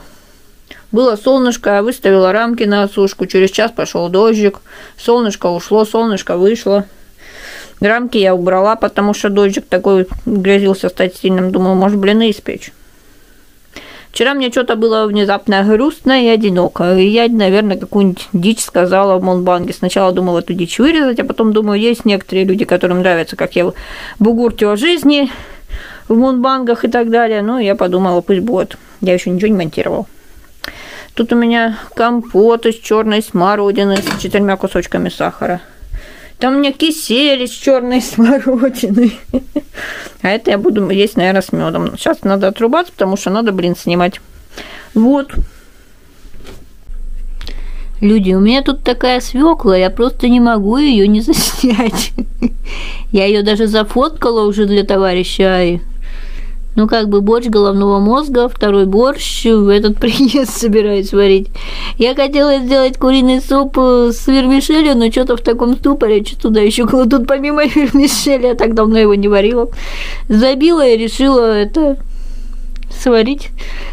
Было солнышко, выставила рамки на осушку. Через час пошел дождик. Солнышко ушло, солнышко вышло. Рамки я убрала, потому что дождик такой грозился стать сильным. Думаю, может, блины испечь. Вчера мне что-то было внезапно грустно и одиноко. И я, наверное, какую-нибудь дичь сказала в Монбанке. Сначала думала эту дичь вырезать, а потом думаю, есть некоторые люди, которым нравится, как я бугуртю жизни в Монбангах и так далее. Ну, я подумала, пусть будет. Я еще ничего не монтировал. Тут у меня компот из черной смородины с четырьмя кусочками сахара. Там у меня кисель из черной смородины. А это я буду есть, наверное, с медом. Сейчас надо отрубаться, потому что надо, блин, снимать. Вот. Люди, у меня тут такая свекла, я просто не могу ее не заснять. Я ее даже зафоткала уже для товарища ну, как бы борщ головного мозга, второй борщ в этот приезд собираюсь варить. Я хотела сделать куриный суп э, с вермишелью, но что-то в таком ступоре, что туда еще кладут помимо вермишели, я так давно его не варила. Забила и решила это сварить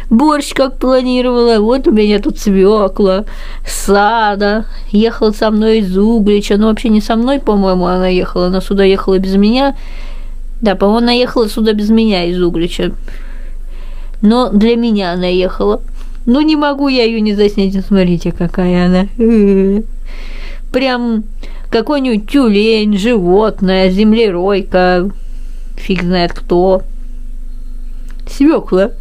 борщ, как планировала. Вот у меня тут свекла, сада. Ехала со мной из Углича. Ну, вообще не со мной, по-моему, она ехала. Она сюда ехала без меня. Да, по-моему, она ехала сюда без меня из Углича. Но для меня она ехала. Ну, не могу я ее не заснять. Смотрите, какая она. Прям какой-нибудь тюлень, животное, землеройка, фиг знает кто. Свекла.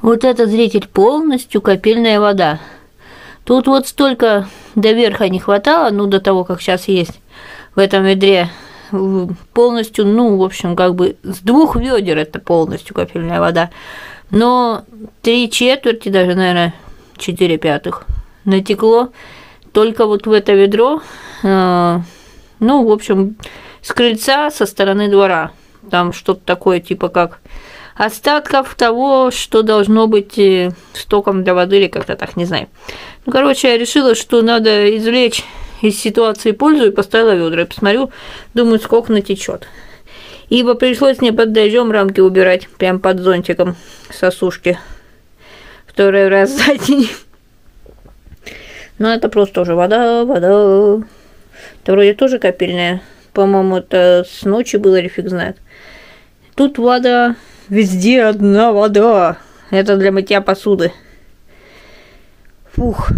Вот это, зритель, полностью капельная вода. Тут вот столько до верха не хватало, ну, до того, как сейчас есть в этом ведре полностью, ну, в общем, как бы с двух ведер это полностью капельная вода. Но три четверти, даже, наверное, четыре пятых натекло только вот в это ведро, э, ну, в общем, с крыльца со стороны двора. Там что-то такое, типа как остатков того, что должно быть э, стоком для воды или как-то так, не знаю. Ну, короче, я решила, что надо извлечь из ситуации пользу и поставила ведра. И посмотрю, думаю, сколько натечет. Ибо пришлось мне под дождем рамки убирать, прям под зонтиком сосушки. Второй раз за день. Но это просто уже вода, вода. Это вроде тоже капельная. По-моему, это с ночи было или фиг знает. Тут вода, везде одна вода. Это для мытья посуды. Фух.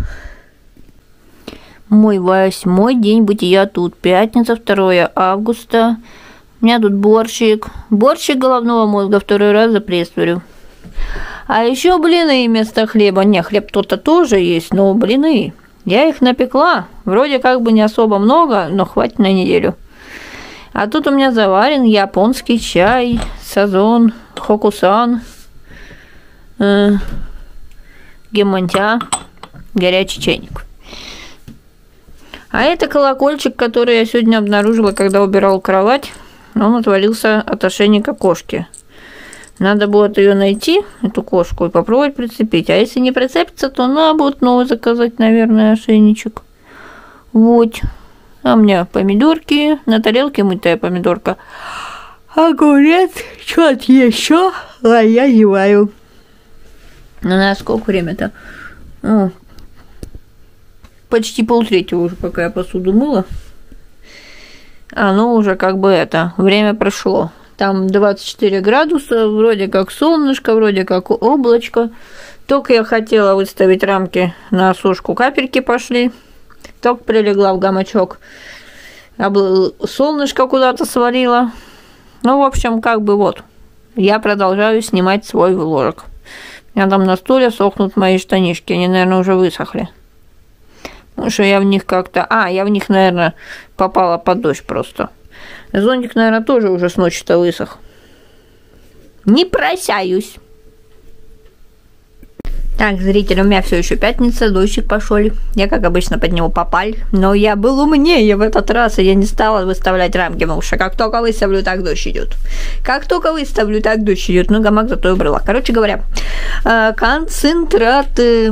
Мой восьмой день бытия тут. Пятница, 2 августа. У меня тут борщик. Борщик головного мозга второй раз запресварю. А еще блины вместо хлеба. Не, хлеб то-то тоже есть, но блины. Я их напекла. Вроде как бы не особо много, но хватит на неделю. А тут у меня заварен японский чай, сазон, хокусан, э, гемонтя, горячий чайник. А это колокольчик, который я сегодня обнаружила, когда убирала кровать. Он отвалился от ошейника кошки. Надо будет ее найти, эту кошку, и попробовать прицепить. А если не прицепится, то надо будет новый заказать, наверное, ошейничек. Вот. А у меня помидорки, на тарелке мытая помидорка. Огурец, что-то еще, а я зеваю. Ну, на сколько время-то? Почти полтретьего уже, пока я посуду мыла. Оно уже как бы это, время прошло. Там 24 градуса, вроде как солнышко, вроде как облачко. Только я хотела выставить рамки на сушку, капельки пошли. Только прилегла в гамачок. Солнышко куда-то свалило. Ну, в общем, как бы вот. Я продолжаю снимать свой влог. У меня там на стуле сохнут мои штанишки. Они, наверное, уже высохли. Потому что я в них как-то... А, я в них, наверное, попала под дождь просто. Зонтик, наверное, тоже уже с ночи-то высох. Не прощаюсь. Так, зрители, у меня все еще пятница, дождик пошел. Я, как обычно, под него попаль. Но я был умнее в этот раз, и я не стала выставлять рамки, потому что как только выставлю, так дождь идет. Как только выставлю, так дождь идет. Ну, гамак зато убрала. Короче говоря, э, концентрат э,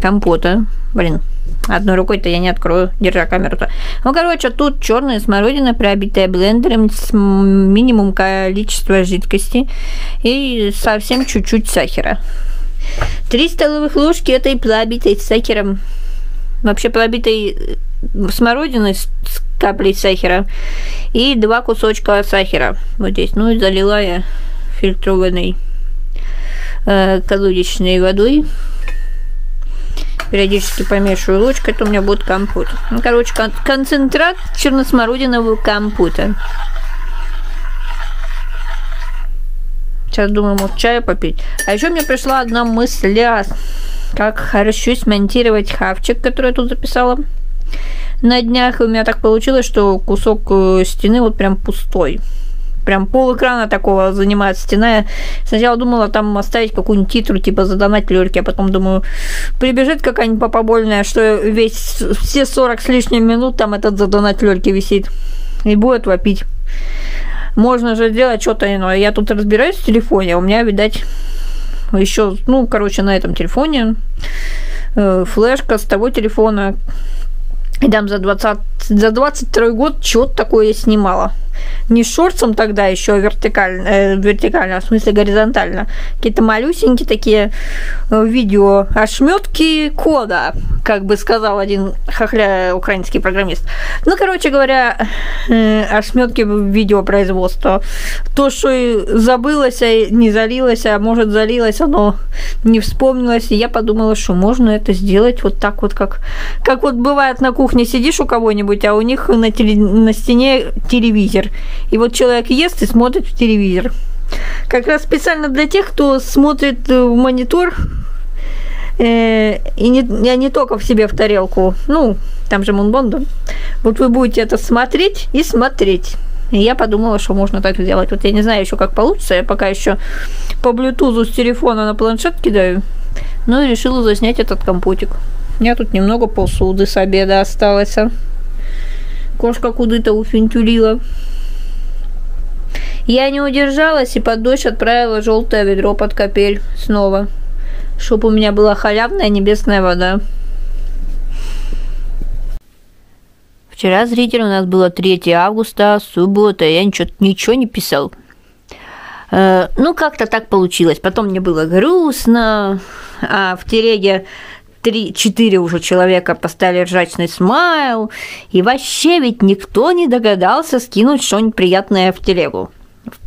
компота. Блин, Одной рукой-то я не открою, держа камеру-то. Ну, короче, тут черная смородина, пробитая блендером с минимум количества жидкости и совсем чуть-чуть сахара. Три столовых ложки этой плобитой с сахаром. Вообще плобитой э, смородины с каплей сахара. И два кусочка сахара вот здесь. Ну и залила я фильтрованной э, колодечной водой. Периодически помешиваю ложкой, это у меня будет компот. Ну, короче, кон- концентрат черносмородинового компота. Сейчас думаю, может, чаю попить. А еще мне пришла одна мысль, как хорошо смонтировать хавчик, который я тут записала. На днях у меня так получилось, что кусок э, стены вот прям пустой. Прям пол экрана такого занимает стена. Сначала думала там оставить какую-нибудь титру, типа задонать лёрки, а потом думаю, прибежит какая-нибудь побольная, что весь, все 40 с лишним минут там этот задонать лёрки висит. И будет вопить. Можно же сделать что-то иное. Я тут разбираюсь в телефоне, а у меня, видать, еще, ну, короче, на этом телефоне э, флешка с того телефона. И там за, 20, за 22 год что-то такое я снимала не шорцем тогда еще вертикально, э, вертикально, а в смысле горизонтально. Какие-то малюсенькие такие э, видео ошметки кода, как бы сказал один хохля украинский программист. Ну, короче говоря, э, ошметки видеопроизводства. То, что забылось, а не залилось, а может залилось, оно не вспомнилось. И я подумала, что можно это сделать вот так вот, как, как вот бывает на кухне сидишь у кого-нибудь, а у них на, теле, на стене телевизор. И вот человек ест и смотрит в телевизор. Как раз специально для тех, кто смотрит э, в монитор э, и не, не только в себе в тарелку, ну, там же Мунбонда. Вот вы будете это смотреть и смотреть. И я подумала, что можно так сделать. Вот я не знаю еще, как получится. Я пока еще по блютузу с телефона на планшет кидаю. И решила заснять этот компотик. У меня тут немного посуды с обеда осталось. А. Кошка куда-то уфинтюлила. Я не удержалась и под дождь отправила желтое ведро под капель снова, чтобы у меня была халявная небесная вода. Вчера зритель у нас было 3 августа, суббота, я ничего, ничего не писал. Э, ну, как-то так получилось. Потом мне было грустно, а в телеге три-четыре уже человека поставили ржачный смайл, и вообще ведь никто не догадался скинуть что-нибудь приятное в телегу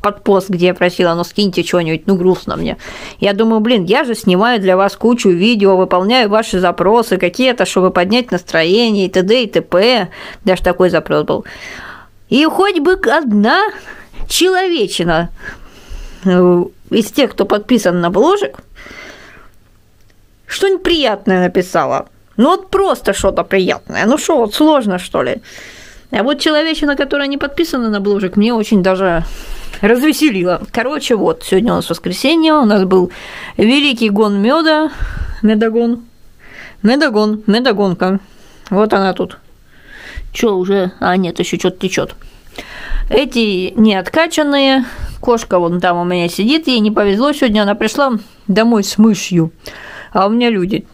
под пост, где я просила, ну скиньте что-нибудь, ну грустно мне. Я думаю, блин, я же снимаю для вас кучу видео, выполняю ваши запросы какие-то, чтобы поднять настроение и т.д. и т.п. Даже такой запрос был. И хоть бы одна человечина э, из тех, кто подписан на бложек, что-нибудь приятное написала. Ну вот просто что-то приятное. Ну что, вот сложно, что ли? А вот человечина, которая не подписана на бложек, мне очень даже развеселила. Короче, вот, сегодня у нас воскресенье, у нас был великий гон меда, медогон, медогон, медогонка. Вот она тут. Чё уже? А, нет, еще что-то течет. Эти не откачанные. Кошка вон там у меня сидит, ей не повезло. Сегодня она пришла домой с мышью. А у меня люди,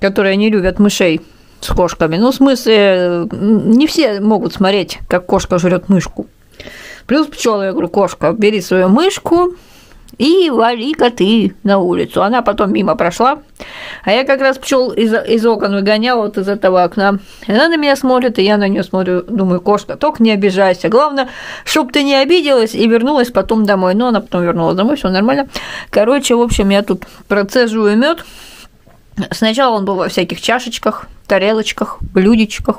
которые не любят мышей с кошками. Ну, в смысле, не все могут смотреть, как кошка жрет мышку. Плюс пчелы, я говорю, кошка, бери свою мышку и вали коты на улицу. Она потом мимо прошла, а я как раз пчел из, из окон выгоняла вот из этого окна. Она на меня смотрит, и я на нее смотрю, думаю, кошка, только не обижайся. Главное, чтобы ты не обиделась и вернулась потом домой. Но она потом вернулась домой, все нормально. Короче, в общем, я тут процеживаю мед. Сначала он был во всяких чашечках, тарелочках, блюдечках,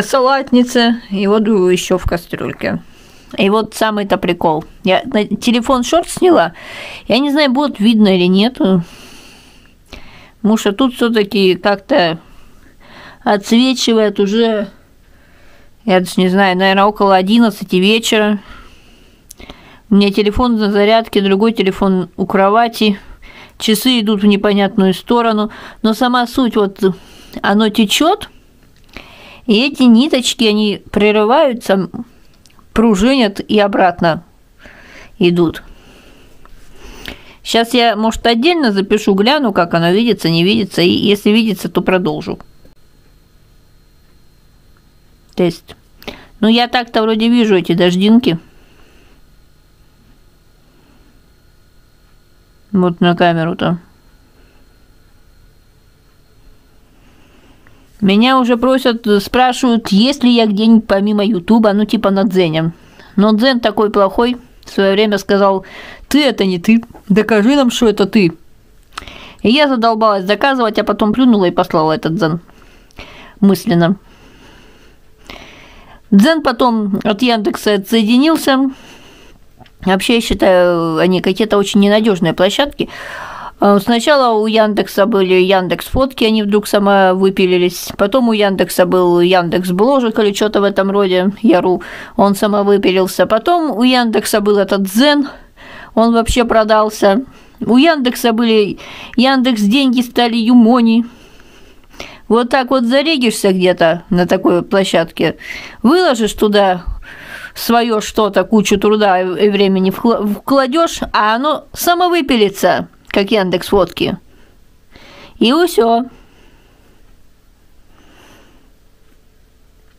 салатнице, и вот еще в кастрюльке. И вот самый-то прикол. Я телефон шорт сняла. Я не знаю, будет видно или нет. Потому что тут все-таки как-то отсвечивает уже, я даже не знаю, наверное, около 11 вечера. У меня телефон на зарядке, другой телефон у кровати. Часы идут в непонятную сторону. Но сама суть, вот оно течет, и эти ниточки, они прерываются пружинят и обратно идут. Сейчас я, может, отдельно запишу, гляну, как оно видится, не видится, и если видится, то продолжу. Тест. Ну, я так-то вроде вижу эти дождинки. Вот на камеру-то. Меня уже просят, спрашивают, есть ли я где-нибудь помимо Ютуба, ну типа на Дзене. Но Дзен такой плохой, в свое время сказал, Ты это не ты. Докажи нам, что это ты. И я задолбалась доказывать, а потом плюнула и послала этот дзен мысленно. Дзен потом от Яндекса отсоединился. Вообще, я считаю, они какие-то очень ненадежные площадки. А, сначала у Яндекса были Яндекс фотки, они вдруг сама выпилились. Потом у Яндекса был Яндекс Бложек или что-то в этом роде, Яру, он сама выпилился. Потом у Яндекса был этот Дзен, он вообще продался. У Яндекса были Яндекс деньги стали Юмони. Вот так вот зарегишься где-то на такой площадке, выложишь туда свое что-то, кучу труда и времени вкладешь, а оно самовыпилится, как Яндекс фотки. И все.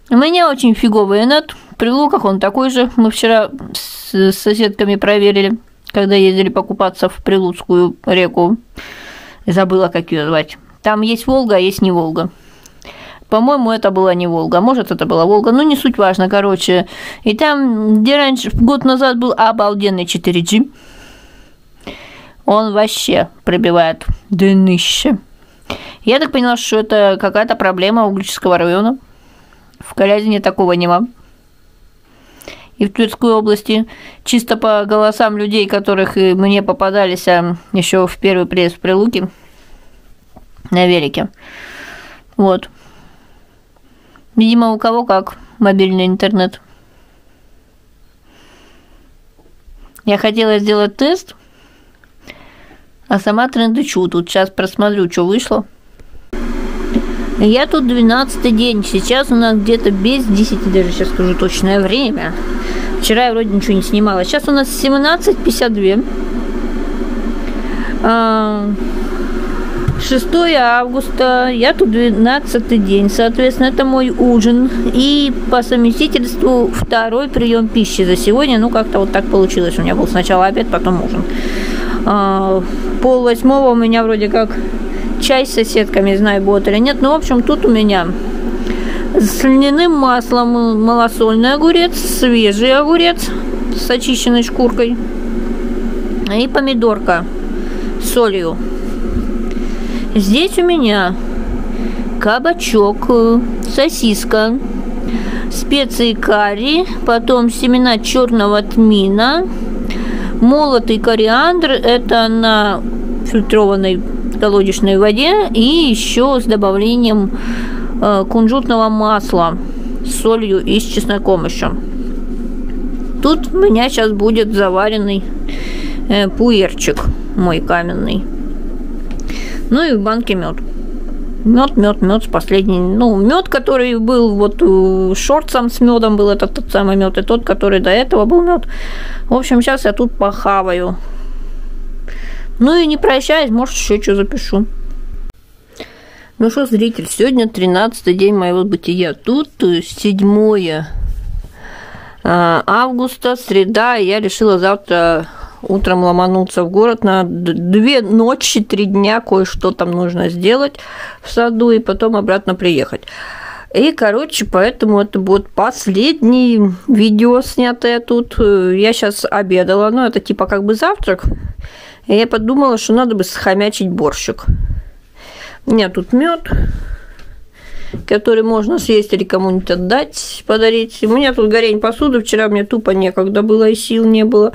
У меня очень фиговый инет. При луках он такой же. Мы вчера с соседками проверили когда ездили покупаться в Прилуцкую реку. Забыла, как ее звать. Там есть Волга, а есть не Волга. По-моему, это была не Волга, может, это была Волга, но не суть важно, короче. И там, где раньше, год назад был обалденный 4G, он вообще пробивает днище. Я так поняла, что это какая-то проблема Углического района. В Калязине такого нема и в Тверской области, чисто по голосам людей, которых мне попадались а, еще в первый приезд в Прилуки на велике. Вот. Видимо, у кого как мобильный интернет. Я хотела сделать тест, а сама трендычу. Тут сейчас просмотрю, что вышло. Я тут 12 день. Сейчас у нас где-то без 10, даже сейчас скажу точное время. Вчера я вроде ничего не снимала. Сейчас у нас 17.52. 6 а, августа, я тут 12 день, соответственно, это мой ужин. И по совместительству второй прием пищи за сегодня. Ну, как-то вот так получилось. У меня был сначала обед, потом ужин. А, пол восьмого у меня вроде как чай с соседками, знаю, будет или нет. Ну, в общем, тут у меня с льняным маслом малосольный огурец, свежий огурец с очищенной шкуркой и помидорка с солью. Здесь у меня кабачок, сосиска, специи карри, потом семена черного тмина, молотый кориандр, это на фильтрованной колодечной воде и еще с добавлением э, кунжутного масла с солью и с чесноком еще. Тут у меня сейчас будет заваренный э, пуэрчик мой каменный. Ну и в банке мед. Мед, мед, мед с последней. Ну, мед, который был вот шорцем с медом был этот тот самый мед, и тот, который до этого был мед. В общем, сейчас я тут похаваю. Ну и не прощаясь, может, еще что запишу. Ну что, зритель, сегодня 13 день моего бытия. Тут 7 а, августа, среда, и я решила завтра утром ломануться в город на две ночи, три дня, кое-что там нужно сделать в саду, и потом обратно приехать. И, короче, поэтому это будет последний видео, снятое тут. Я сейчас обедала, ну, это типа как бы завтрак. И я подумала, что надо бы схомячить борщик. У меня тут мед, который можно съесть или кому-нибудь отдать, подарить. У меня тут горень посуды. Вчера мне тупо некогда было и сил не было.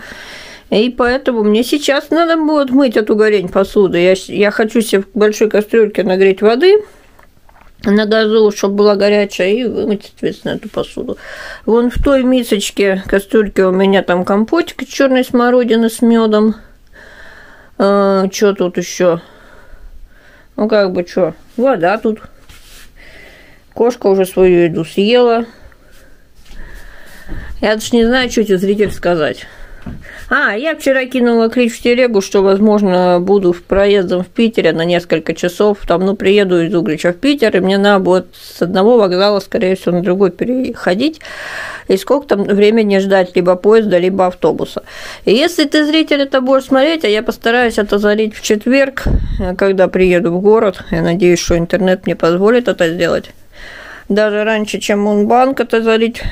И поэтому мне сейчас надо будет мыть эту горень посуды. Я, я хочу себе в большой кастрюльке нагреть воды на газу, чтобы была горячая, и вымыть, соответственно, эту посуду. Вон в той мисочке, кастрюльке у меня там компотик из черной смородины с медом. А, что тут еще? Ну, как бы, что? Вода тут. Кошка уже свою еду съела. Я даже не знаю, что тебе зритель сказать. А, я вчера кинула клич в телегу, что, возможно, буду в проездом в Питере на несколько часов. Там, ну, приеду из Углича в Питер, и мне надо будет с одного вокзала, скорее всего, на другой переходить. И сколько там времени ждать либо поезда, либо автобуса. И если ты, зритель, это будешь смотреть, а я постараюсь это залить в четверг, когда приеду в город. Я надеюсь, что интернет мне позволит это сделать. Даже раньше, чем Мунбанк это залить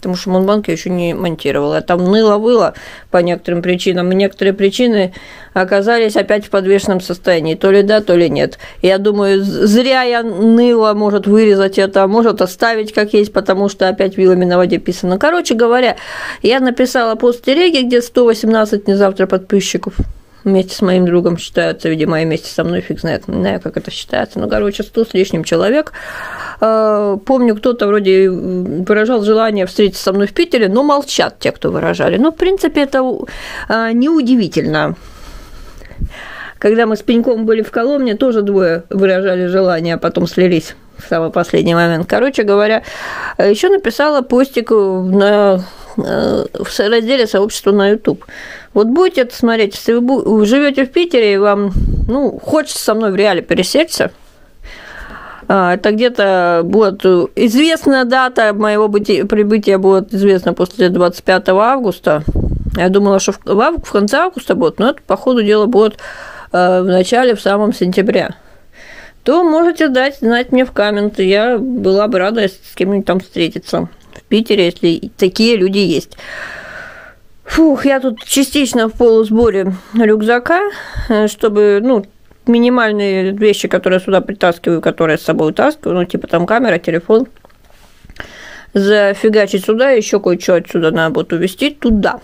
потому что Монбанк я еще не монтировала. Я там ныло-выло по некоторым причинам, и некоторые причины оказались опять в подвешенном состоянии. То ли да, то ли нет. Я думаю, зря я ныла, может вырезать это, а может оставить как есть, потому что опять вилами на воде писано. Короче говоря, я написала пост в телеге, где 118 не завтра подписчиков вместе с моим другом считаются, видимо, и вместе со мной, фиг знает, не знаю, как это считается, ну, короче, сто с лишним человек. А, помню, кто-то вроде выражал желание встретиться со мной в Питере, но молчат те, кто выражали. Но, в принципе, это а, неудивительно. Когда мы с Пеньком были в Коломне, тоже двое выражали желание, а потом слились в самый последний момент. Короче говоря, еще написала постик на в разделе сообщества на YouTube. Вот будете это смотреть, если вы живете в Питере и вам ну, хочется со мной в реале пересечься, а, это где-то будет известная дата моего прибытия будет известна после 25 августа. Я думала, что в, в конце августа будет, но это, по ходу дела, будет э, в начале, в самом сентябре. То можете дать знать мне в комменты. Я была бы рада, с кем-нибудь там встретиться. Питере, если такие люди есть. Фух, я тут частично в полусборе рюкзака, э, чтобы, ну, минимальные вещи, которые я сюда притаскиваю, которые с собой утаскиваю, ну, типа там камера, телефон, зафигачить сюда, еще кое-что отсюда надо будет увезти туда.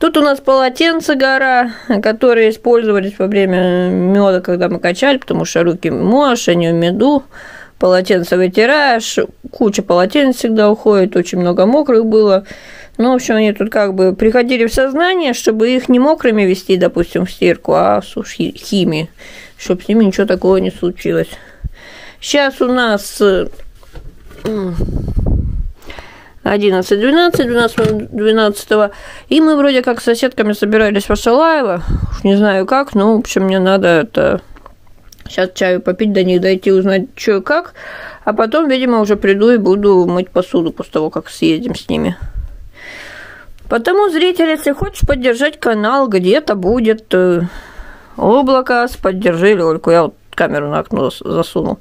Тут у нас полотенце гора, которые использовались во время меда, когда мы качали, потому что руки моешь, они в меду полотенце вытираешь, куча полотенец всегда уходит, очень много мокрых было. Ну, в общем, они тут как бы приходили в сознание, чтобы их не мокрыми вести, допустим, в стирку, а в суши, химии, чтобы с ними ничего такого не случилось. Сейчас у нас 11, 12, 12, 12, и мы вроде как с соседками собирались в Ашалаево, уж не знаю как, но, в общем, мне надо это Сейчас чаю попить, до них дойти, узнать, что и как. А потом, видимо, уже приду и буду мыть посуду после того, как съедем с ними. Потому, зритель, если хочешь поддержать канал, где-то будет э, облако, поддержи Лёльку. Я вот камеру на окно засунул.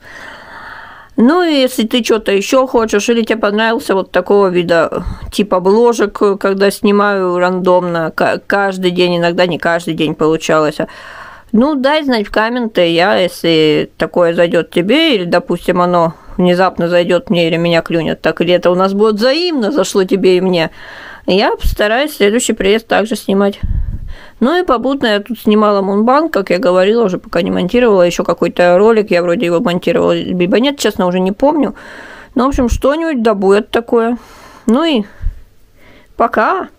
Ну и если ты что-то еще хочешь, или тебе понравился вот такого вида типа бложек, когда снимаю рандомно, каждый день, иногда не каждый день получалось, а ну, дай знать в комменты, я, если такое зайдет тебе, или, допустим, оно внезапно зайдет мне или меня клюнет, так или это у нас будет взаимно, зашло тебе и мне, я постараюсь следующий приезд также снимать. Ну и попутно я тут снимала Мунбанк, как я говорила, уже пока не монтировала, еще какой-то ролик, я вроде его монтировала, либо нет, честно, уже не помню. Ну, в общем, что-нибудь да будет такое. Ну и пока.